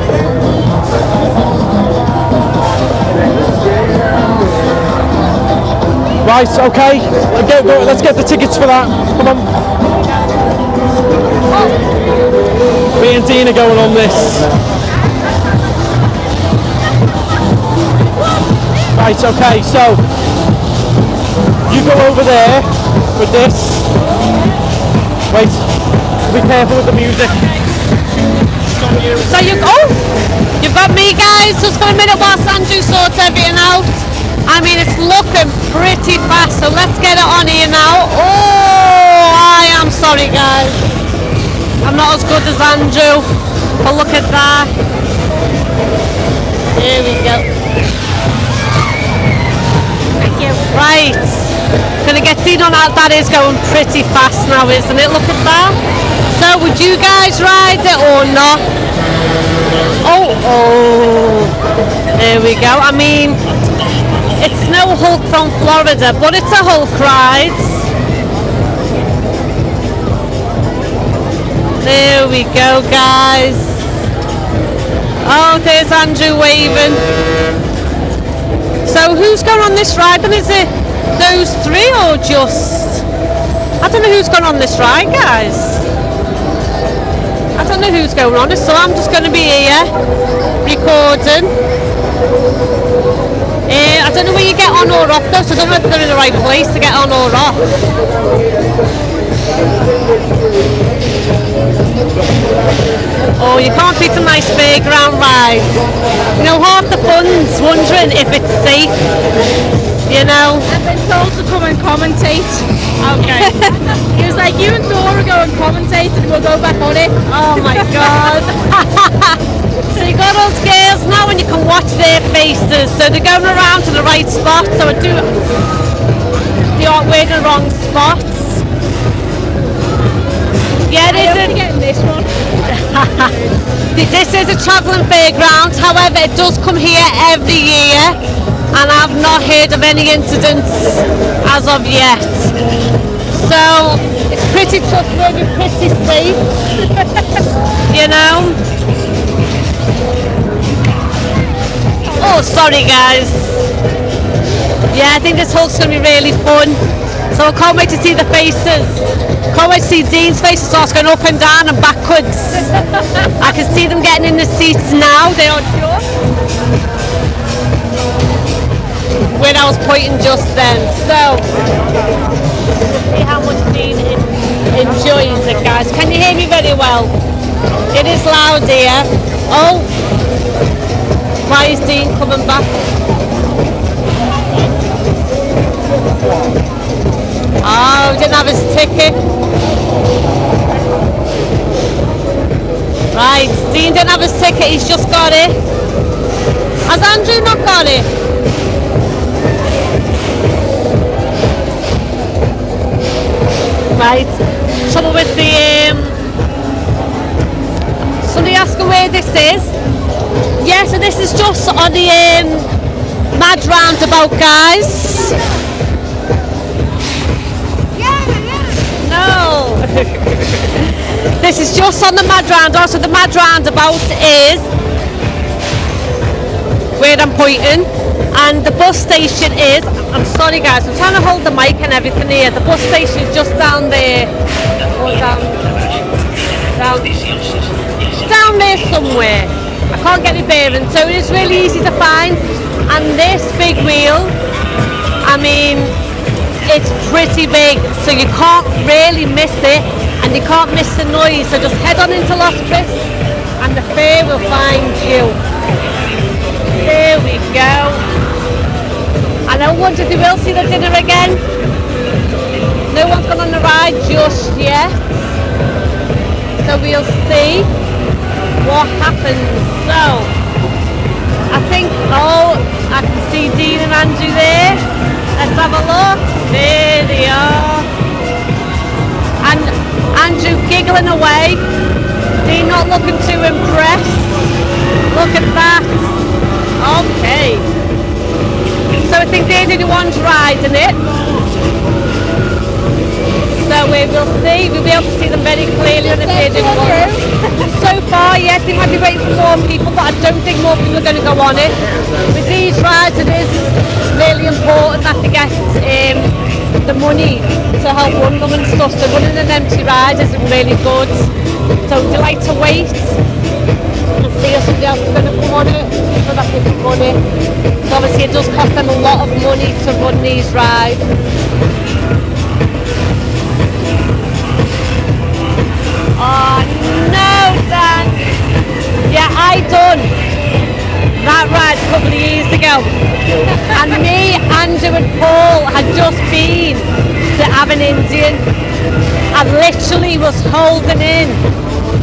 Right, okay. Let's get, the tickets for that. Come on. Me and Dean are going on this. Right, okay, so you go over there with this. Wait, be careful with the music. So you oh, you've got me guys just for a minute whilst Andrew sorts everything out. I mean it's looking pretty fast, so let's get it on here now. Oh, I am sorry guys. I'm not as good as Andrew, but look at that. There we go. Right. Gonna get Dean on that. That is going pretty fast now, isn't it? Look at that. So would you guys ride it or not? Oh, oh. There we go. I mean, it's no Hulk from Florida, but it's a Hulk ride. There we go, guys. Oh, there's Andrew waving. So who's going on this ride? And is it those three or just? I don't know who's going on this ride, guys. I don't know who's going on it, so I'm just going to be here recording. Uh, I don't know where you get on or off though, so I don't know if they're in the right place to get on or off. Oh, you can't beat a nice fairground ride. You know, half the fun's wondering if it's safe. You know. I've been told to come and commentate. Okay. he was like, you and Dora go and commentate and we'll go back on it. Oh my god. so you got those girls now and you can watch their faces. So they're going around to the right spot. So I do they aren't wearing the wrong spots. Yeah, it I isn't. only getting this one. this is a travelling fairground, however it does come here every year and I've not heard of any incidents as of yet. So it's pretty trustworthy, pretty safe, you know. Oh, sorry guys. Yeah, I think this Hulk's going to be really fun. So I can't wait to see the faces. Can't wait to see Dean's face. Starts going up and down and backwards. I can see them getting in the seats now. They aren't sure. When I was pointing just then. So see how much Dean enjoys it, guys. Can you hear me very well? It is loud here. Oh, why is Dean coming back? Oh, didn't have his ticket. Right, Dean didn't have his ticket, he's just got it. Has Andrew not got it? Right, trouble with the um, somebody ask her where this is. Yeah, so this is just on the um, mad roundabout, guys. No. this is just on the mad roundabout. So the mad roundabout is where I'm pointing, and the bus station is. I'm sorry, guys. I'm trying to hold the mic and everything here. The bus station is just down there. Down, down, down there somewhere. I can't get the bearing, so it's really easy to find. And this big wheel, I mean, it's pretty big, so you can't really miss it, and you can't miss the noise. So just head on into Los Chris, and the fair will find you. There we go. And I wonder if we will see the dinner again. No one's gone on the ride just yet, so we'll see what happens. So I think, oh, I can see Dean and Andrew there. Let's have a look. There they are. And Andrew giggling away. Dean not looking too impressed. Look at that. Okay. So I think they're the ones riding it. So we will see. We'll be able to see them very clearly on the they're. So far, yes, they might be waiting for more people, but I don't think more people are going to go on it. With these rides, it is really important that they get um, the money to help run them and stuff. So running an empty ride isn't really good. So they like to wait see if somebody else is going to on it so that can run it. So obviously it does cost them a lot of money to run these rides. Oh no, Dan! Yeah, I done that ride a couple of years ago. and me, Andrew and Paul had just been to have an Indian. I literally was holding in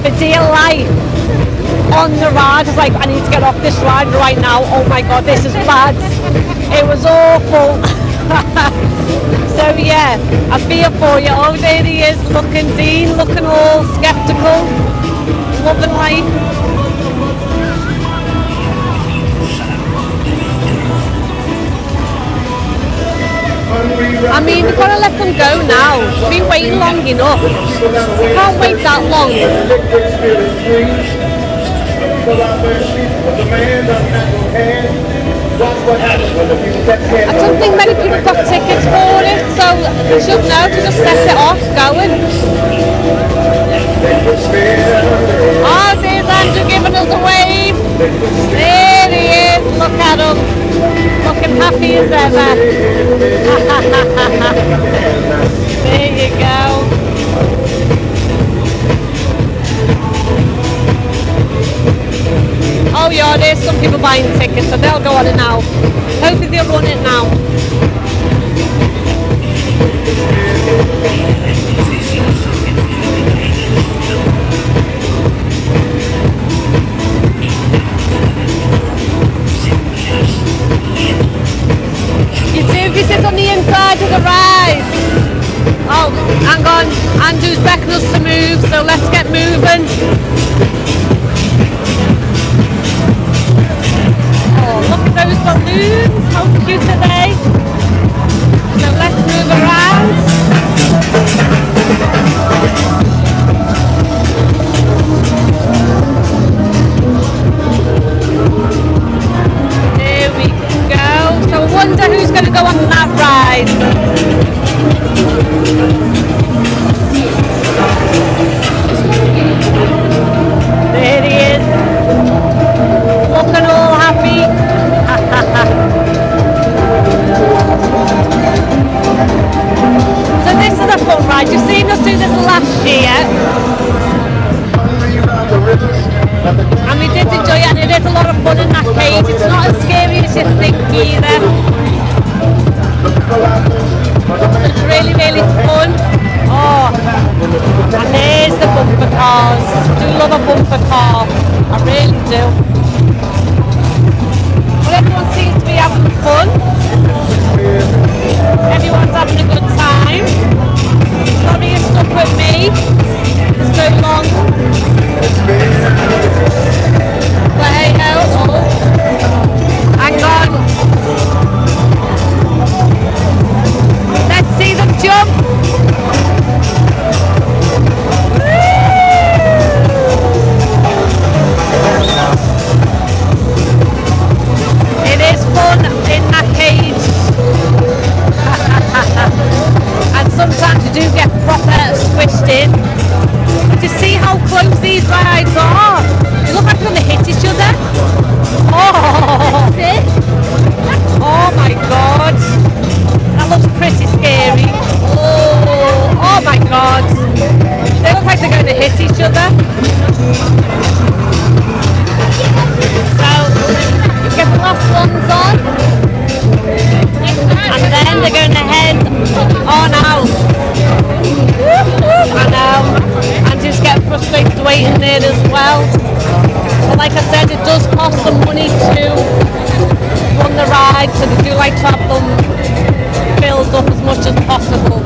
for dear life on the ride. I was like, I need to get off this ride right now. Oh my god, this is bad. It was awful. so yeah, I feel for you. Oh, there he is, looking Dean, looking all sceptical, loving life. I mean, we've got to let them go now. We've been waiting long enough. We can't wait that long. I don't think many people got tickets for it, so they should know to just set it off going. Oh, there's Andrew giving us a wave. There he is, look at him. Looking happy as ever. there you go. Oh yeah, there's some people buying tickets, so they'll go on it now. Hopefully they'll run it now. You do if you sit on the inside of the ride. Oh, hang on. Andrew's beckoning us to move, so let's get moving. Those balloons. Cute are they? So let's move around. There we go. So I wonder who's going to go on that ride. There he is. Looking fun ride. You've seen us do this last year. And we did enjoy it and it is a lot of fun in that cage. It's not as scary as you think either. It's really, really fun. Oh, and there's the bumper cars. I do love a bumper car. I really do. Well, everyone seems to be having fun. Everyone's having a good time. You're with me for so long. But hey ho, oh. hang on. Let's see them jump. Do get proper squished in. But you see how close these rides are? They look like they're going to hit each other. Oh! Oh my god! That looks pretty scary. Oh, oh my god! They look like they're going to hit each other. So, you get the last ones on, and then they're going to head on out. I know, and just get frustrated waiting there as well. But like I said, it does cost them money to run the ride, so they do like to have them filled up as much as possible.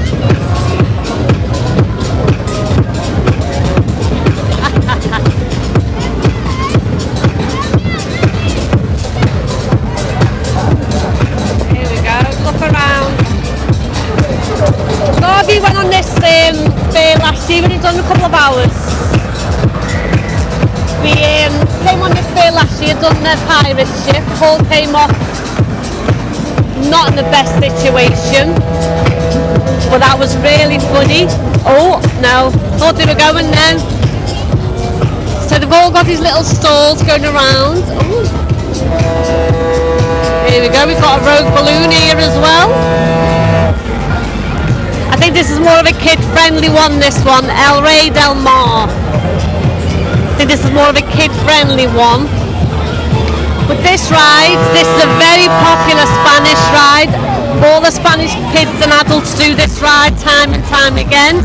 Here we go, look around. Garvey went on this um, fair last year he'd done a couple of hours. We um, came on this fair last year, done the pirate ship, Paul came off not in the best situation, but that was really funny. Oh, no, thought they were going then. So they've all got these little stalls going around. Ooh. Here we go, we've got a rogue balloon here as well. I think this is more of a kid-friendly one, this one, El Rey del Mar. I think this is more of a kid-friendly one. But this ride, this is a very popular Spanish ride. All the Spanish kids and adults do this ride time and time again.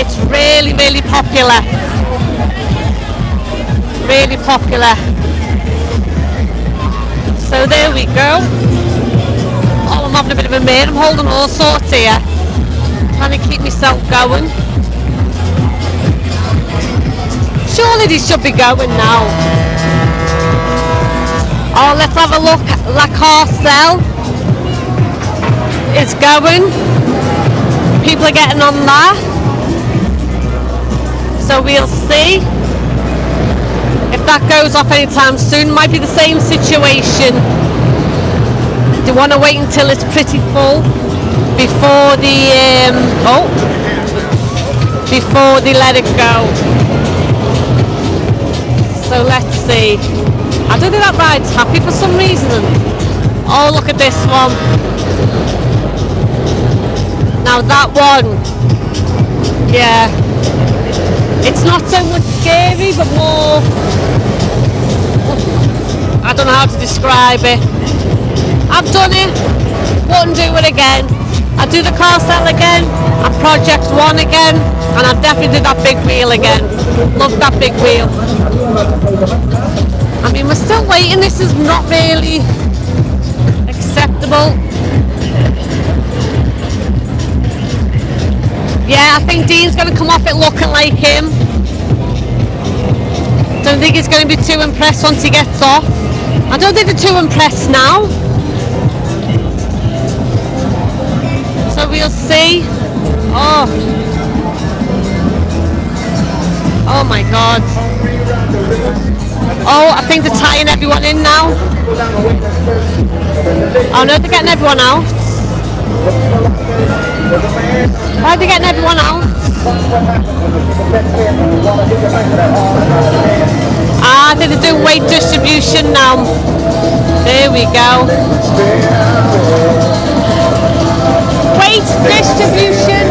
It's really, really popular. Really popular. So there we go. Oh, I'm having a bit of a mare. I'm holding all sorts here. Trying to keep myself going. Surely this should be going now. Oh, let's have a look. La Carcel is going. People are getting on there. So we'll see if that goes off anytime soon. Might be the same situation. Do you want to wait until it's pretty full before the um, oh before they let it go? So let's see. I don't think that ride's happy for some reason. Oh, look at this one. Now that one, yeah, it's not so much scary, but more. I don't know how to describe it. I've done it. Wouldn't do it again. I do the Carcel again. I project one again, and I definitely do that big wheel again. Love that big wheel. I mean, we're still waiting. This is not really acceptable. Yeah, I think Dean's going to come off it looking like him. Don't think he's going to be too impressed once he gets off. I don't think they're too impressed now. So we'll see. Oh. Oh my god. Oh, I think they're tying everyone in now. Oh no, they're getting everyone out. Why are they getting everyone out? Ah, I think they're doing weight distribution now. There we go. Weight distribution.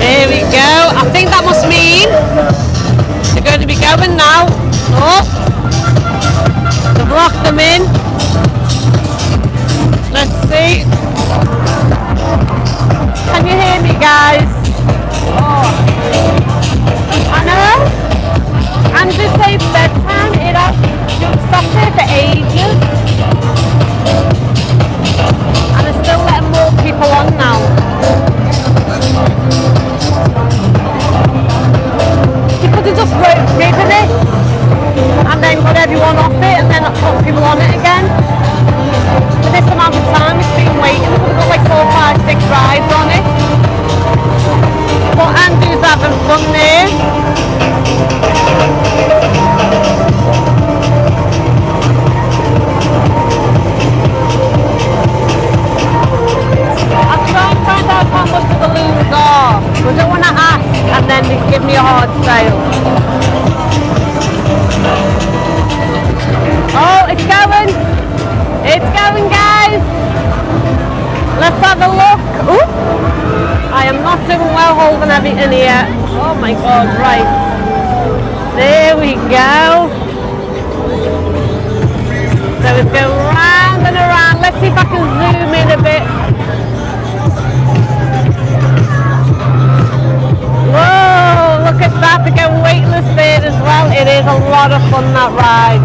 Here we go. I think that must mean they're going to be going now. Oh, to block them in. Let's see. Can you hear me, guys? Oh. I know. I'm just saying bedtime. It has jumped off there for ages. And they're still letting more people on now. They could have just worked bigger and then got everyone off it and then put people on it again. For this amount of time it's been waiting, We've got like four, five, six rides on it. But Andrew's having fun there. How much the balloons off? Because I want to ask and then just give me a hard sale. Oh, it's going. It's going, guys. Let's have a look. Ooh. I am not doing well holding everything here. Oh my God, right. There we go. So it's going round and around. Let's see if I can zoom in a bit. Look at that. Going weightless there as well. It is a lot of fun, that ride.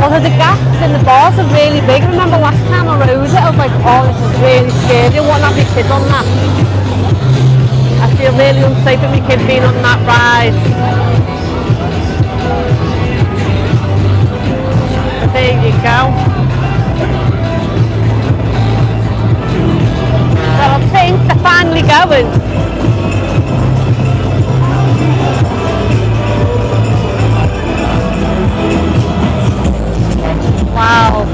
Although the gaps in the bars are really big. Remember last time I rode it, I was like, oh, this is really scary. I wouldn't have your kids on that. I feel really unsafe with my kids being on that ride. But there you go. So I think they're finally going. Wow.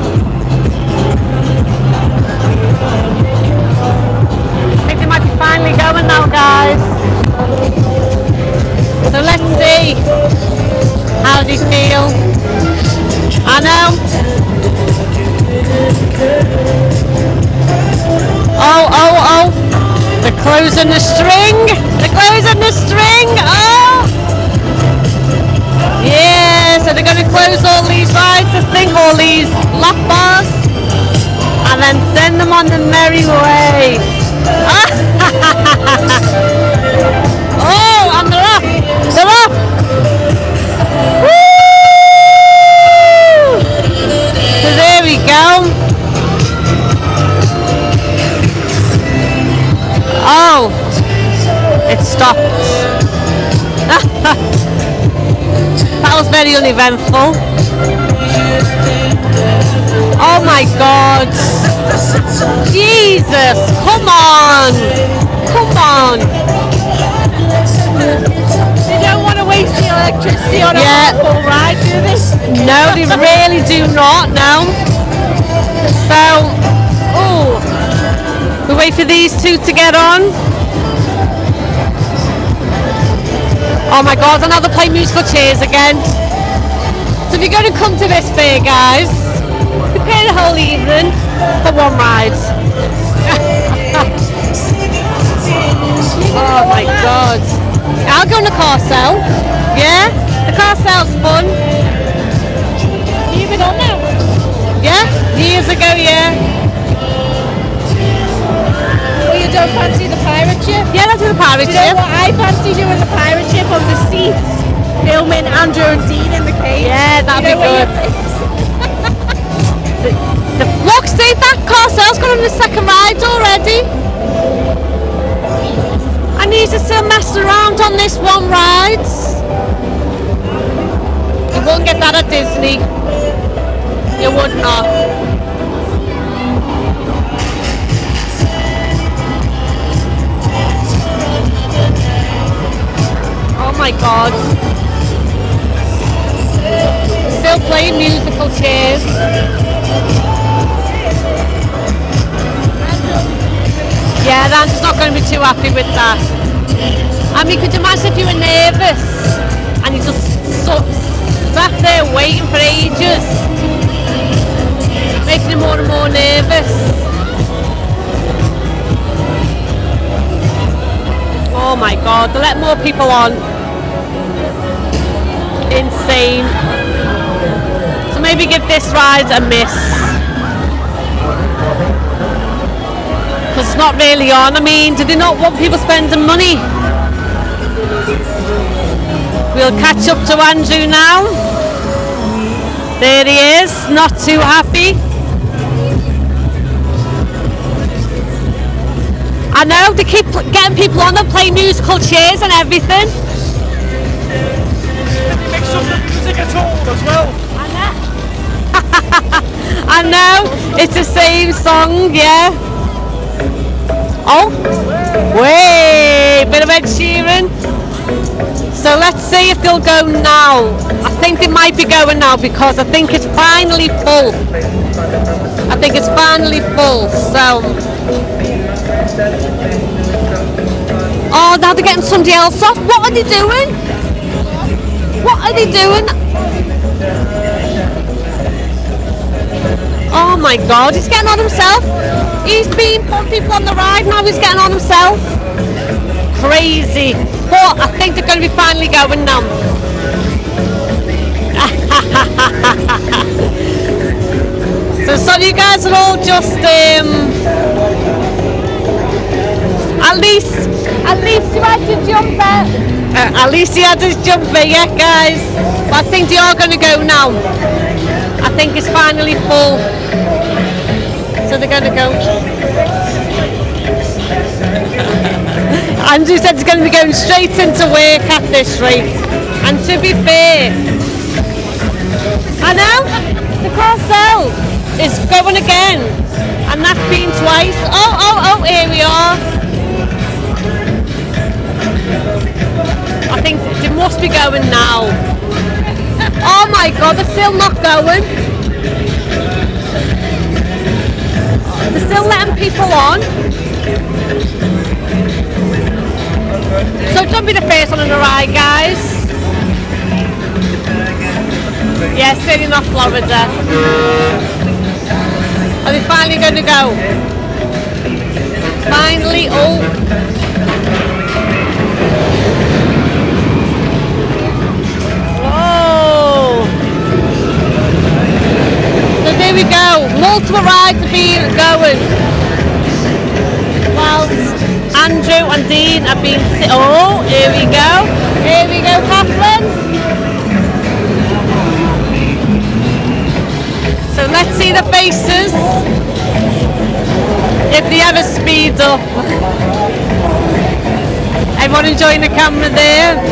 I think they might be finally going now, guys. So let's see. How you feel? I know. Oh, oh, oh. They're closing the string. They're closing the string. Oh. Yeah, so they're going to close all these rides, I think, all these lap bars, and then send them on the merry way. oh, and they're off! They're off! Woo! So there we go. Oh, it stopped. That was very uneventful. Oh my god. Jesus, come on. Come on. They don't want to waste the electricity on Yeah. a full ride, do they? No, they really do not, no. So, oh, we wait for these two to get on. Oh my god, and now they're playing musical chairs again. So if you're going to come to this fair, guys, prepare the whole evening for one ride. oh my god. I'll go on the Carcel. Yeah? The Carcel's fun. You've been on now. Yeah? Years ago, yeah. Don't fancy the pirate ship? Yeah, let's do the pirate Do you know ship. what I fancy doing the pirate ship on the seats, filming Andrew and Dean in the cage. Yeah, that'd You know be good. you- The, look, see that Carcel's got on the second ride already. I need to still mess around on this one ride. You won't get that at Disney. You would not. My god. Still playing musical chairs. Yeah, Dan's not going to be too happy with that. I mean, could you imagine if you were nervous and you just so, sat there waiting for ages, making you more and more nervous. Oh my god, they let more people on. Insane. So maybe give this ride a miss. Because it's not really on. I mean, do they not want people spending money? We'll catch up to Andrew now. There he is, not too happy. I know, they keep getting people on and playing musical chairs and everything. Up at all as well. I know, it's the same song, yeah. Oh, wait, bit of Ed Sheeran. So let's see if they'll go now. I think they might be going now because I think it's finally full. I think it's finally full. So, oh, now they're getting somebody else off. What are they doing? What are they doing? Oh my god, he's getting on himself. He's been people on the ride, now he's getting on himself. crazy. But I think they're going to be finally going now. so some of you guys are all just um, at least at least you had your jumper. Uh, he had his jumper, yeah guys. But I think they are going to go now. I think it's finally full. So they're going to go. Andrew said he's going to be going straight into work at this rate. And to be fair, I know the carousel is going again, and that's been twice. Oh, oh, oh, here we are. I think they must be going now. Oh my god, they're still not going. They're still letting people on. So don't be the first one on the ride, guys. Yeah, sitting off Florida. Are they finally going to go? Finally, oh. We go. Multiple rides have been going. Whilst Andrew and Dean have been. Si- oh, here we go. Here we go, Catherine. So let's see the faces. If they ever speed up. Everyone enjoying the camera there.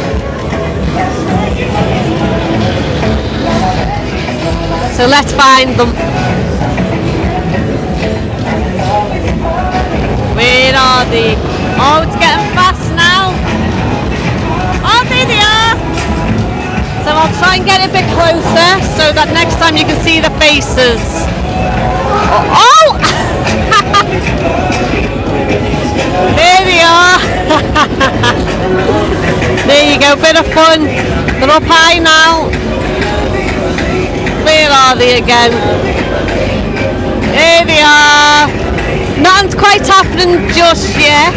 So let's find them. Where are they? Oh, it's getting fast now. Oh, there they are. So I'll try and get a bit closer so that next time you can see the faces. Oh! oh! there we are. there you go, bit of fun. They're up high now. Where are they again? Here they are. Nothing's quite happening just yet.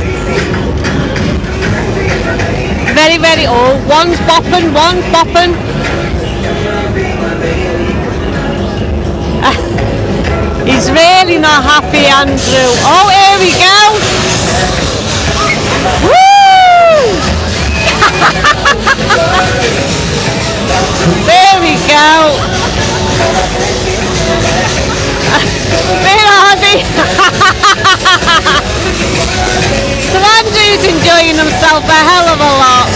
Very, very, oh, one's bopping, one's bopping. He's really not happy, Andrew. Oh, here we go. Woo! there we go. Where are they? Himself a hell of a lot.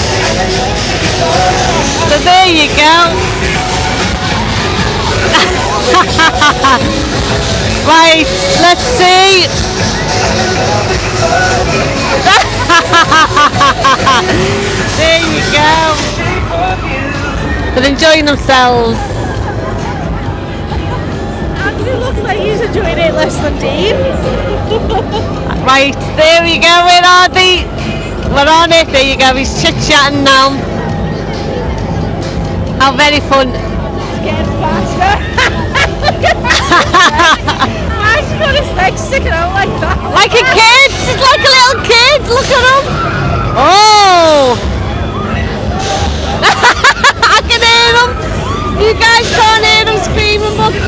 So there you go. right, let's see. there you go. They're enjoying themselves. Andrew looks like he's enjoying it less than Dean. Right, there we go, where are they? We're on it, there you go, he's chit chatting now. How very fun. It's getting faster. He got his legs sticking out like that? Like a kid, he's like a little kid, look at him. Oh! I can hear him. You guys can't hear him screaming, but,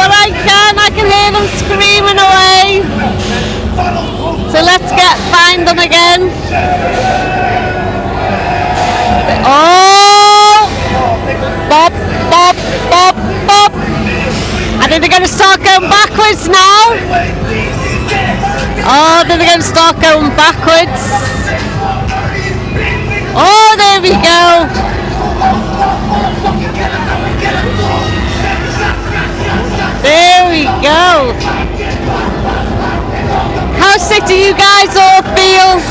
but I can, I can hear them screaming away. So let's get, find them again. Oh! Bop, bop, bop, bop. I think they're going to start going backwards now. Oh, then they're going to start going backwards. Oh, there we go. There we go. How sick do you guys all feel?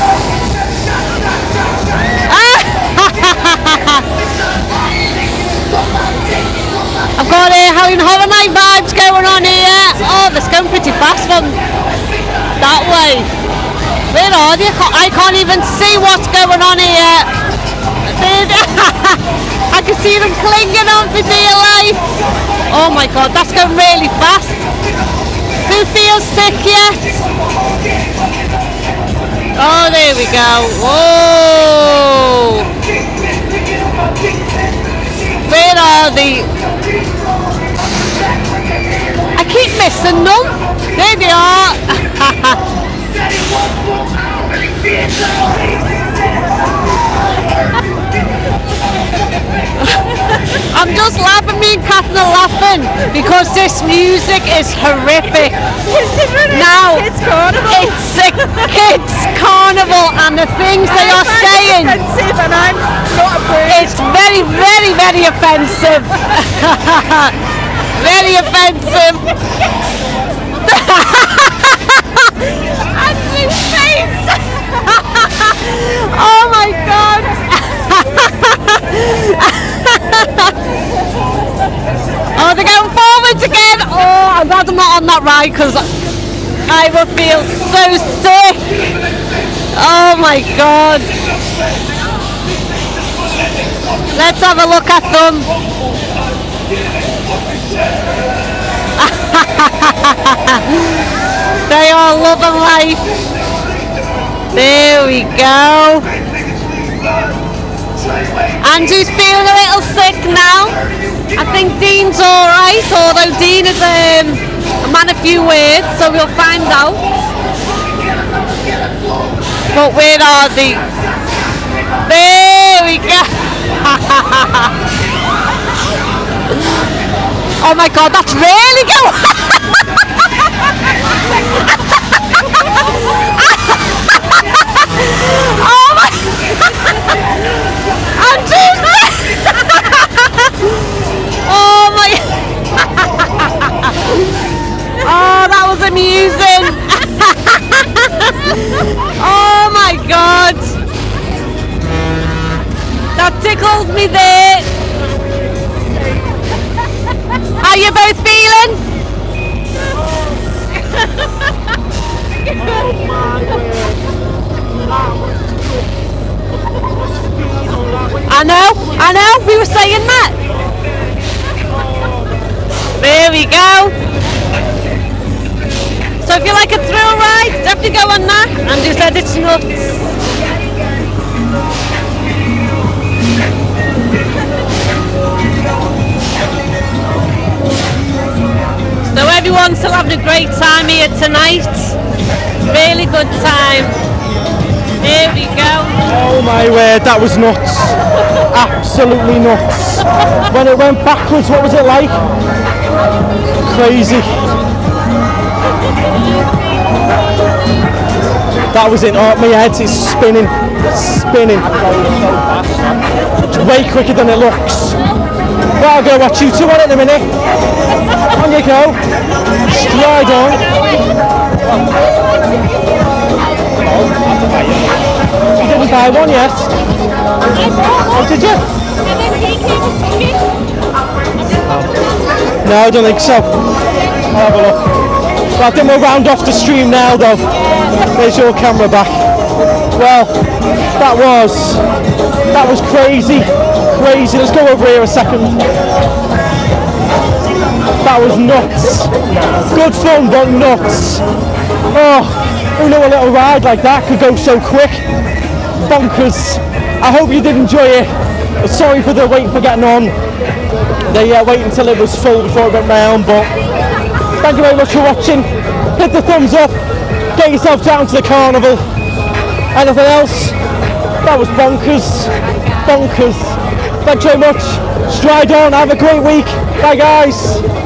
I've got uh, Halloween Horror Night vibes going on here. Oh, this going pretty fast from that way. Where are they? I can't, even see what's going on here. I can see them clinging on for dear life. Oh my god, that's going really fast. Who feels sick yet? Oh, there we go. Whoa! Where are the... I keep missing them. There they are. I'm just laughing, me and Catherine are laughing because this music is horrific. Now, it's carnival. It's a kids carnival and the things they are saying. offensive and I'm not approved. It's very, very, very offensive. very offensive. Anthony's face. oh my god. oh, they're going forwards again. Oh, I'm glad I'm not on that ride because I will feel so sick. Oh my god. Let's have a look at them. they are loving life. There we go. Andrew's feeling a little sick now. I think Dean's alright, although Dean is um, a man of few words, so we'll find out. But where are the... There we go. oh my god, that's really good. oh my... Andrew's... oh my... oh, that was amusing. oh my god. That tickled me there. How you both feeling? Oh I know, I know, we were saying that. There we go. So if you like a thrill ride, definitely go on that. Andrew said it's nuts. So everyone's still having a great time here tonight. Really good time. Here we go. Oh my word, that was nuts. Absolutely nuts. When it went backwards, what was it like? Crazy. That was it. Oh, my head is spinning. Spinning. It's way quicker than it looks. Well, I'll go watch you two on it in a minute. On you go. Stride on. You didn't buy one yet. Oh, did you? No, I don't think so. I'll have a look. Well, I think we'll round off the stream now though. There's your camera back. Well, that was that was crazy. Crazy. Let's go over here a second. That was nuts. Good fun, but nuts. Oh, who knew a little ride like that could go so quick? Bonkers. I hope you did enjoy it. Sorry for the wait for getting on. They uh, wait until it was full before it went round, but thank you very much for watching. Hit the thumbs up. Get yourself down to the carnival. Anything else? That was bonkers. Bonkers. Thanks very much. Stride on. Have a great week. Bye, guys.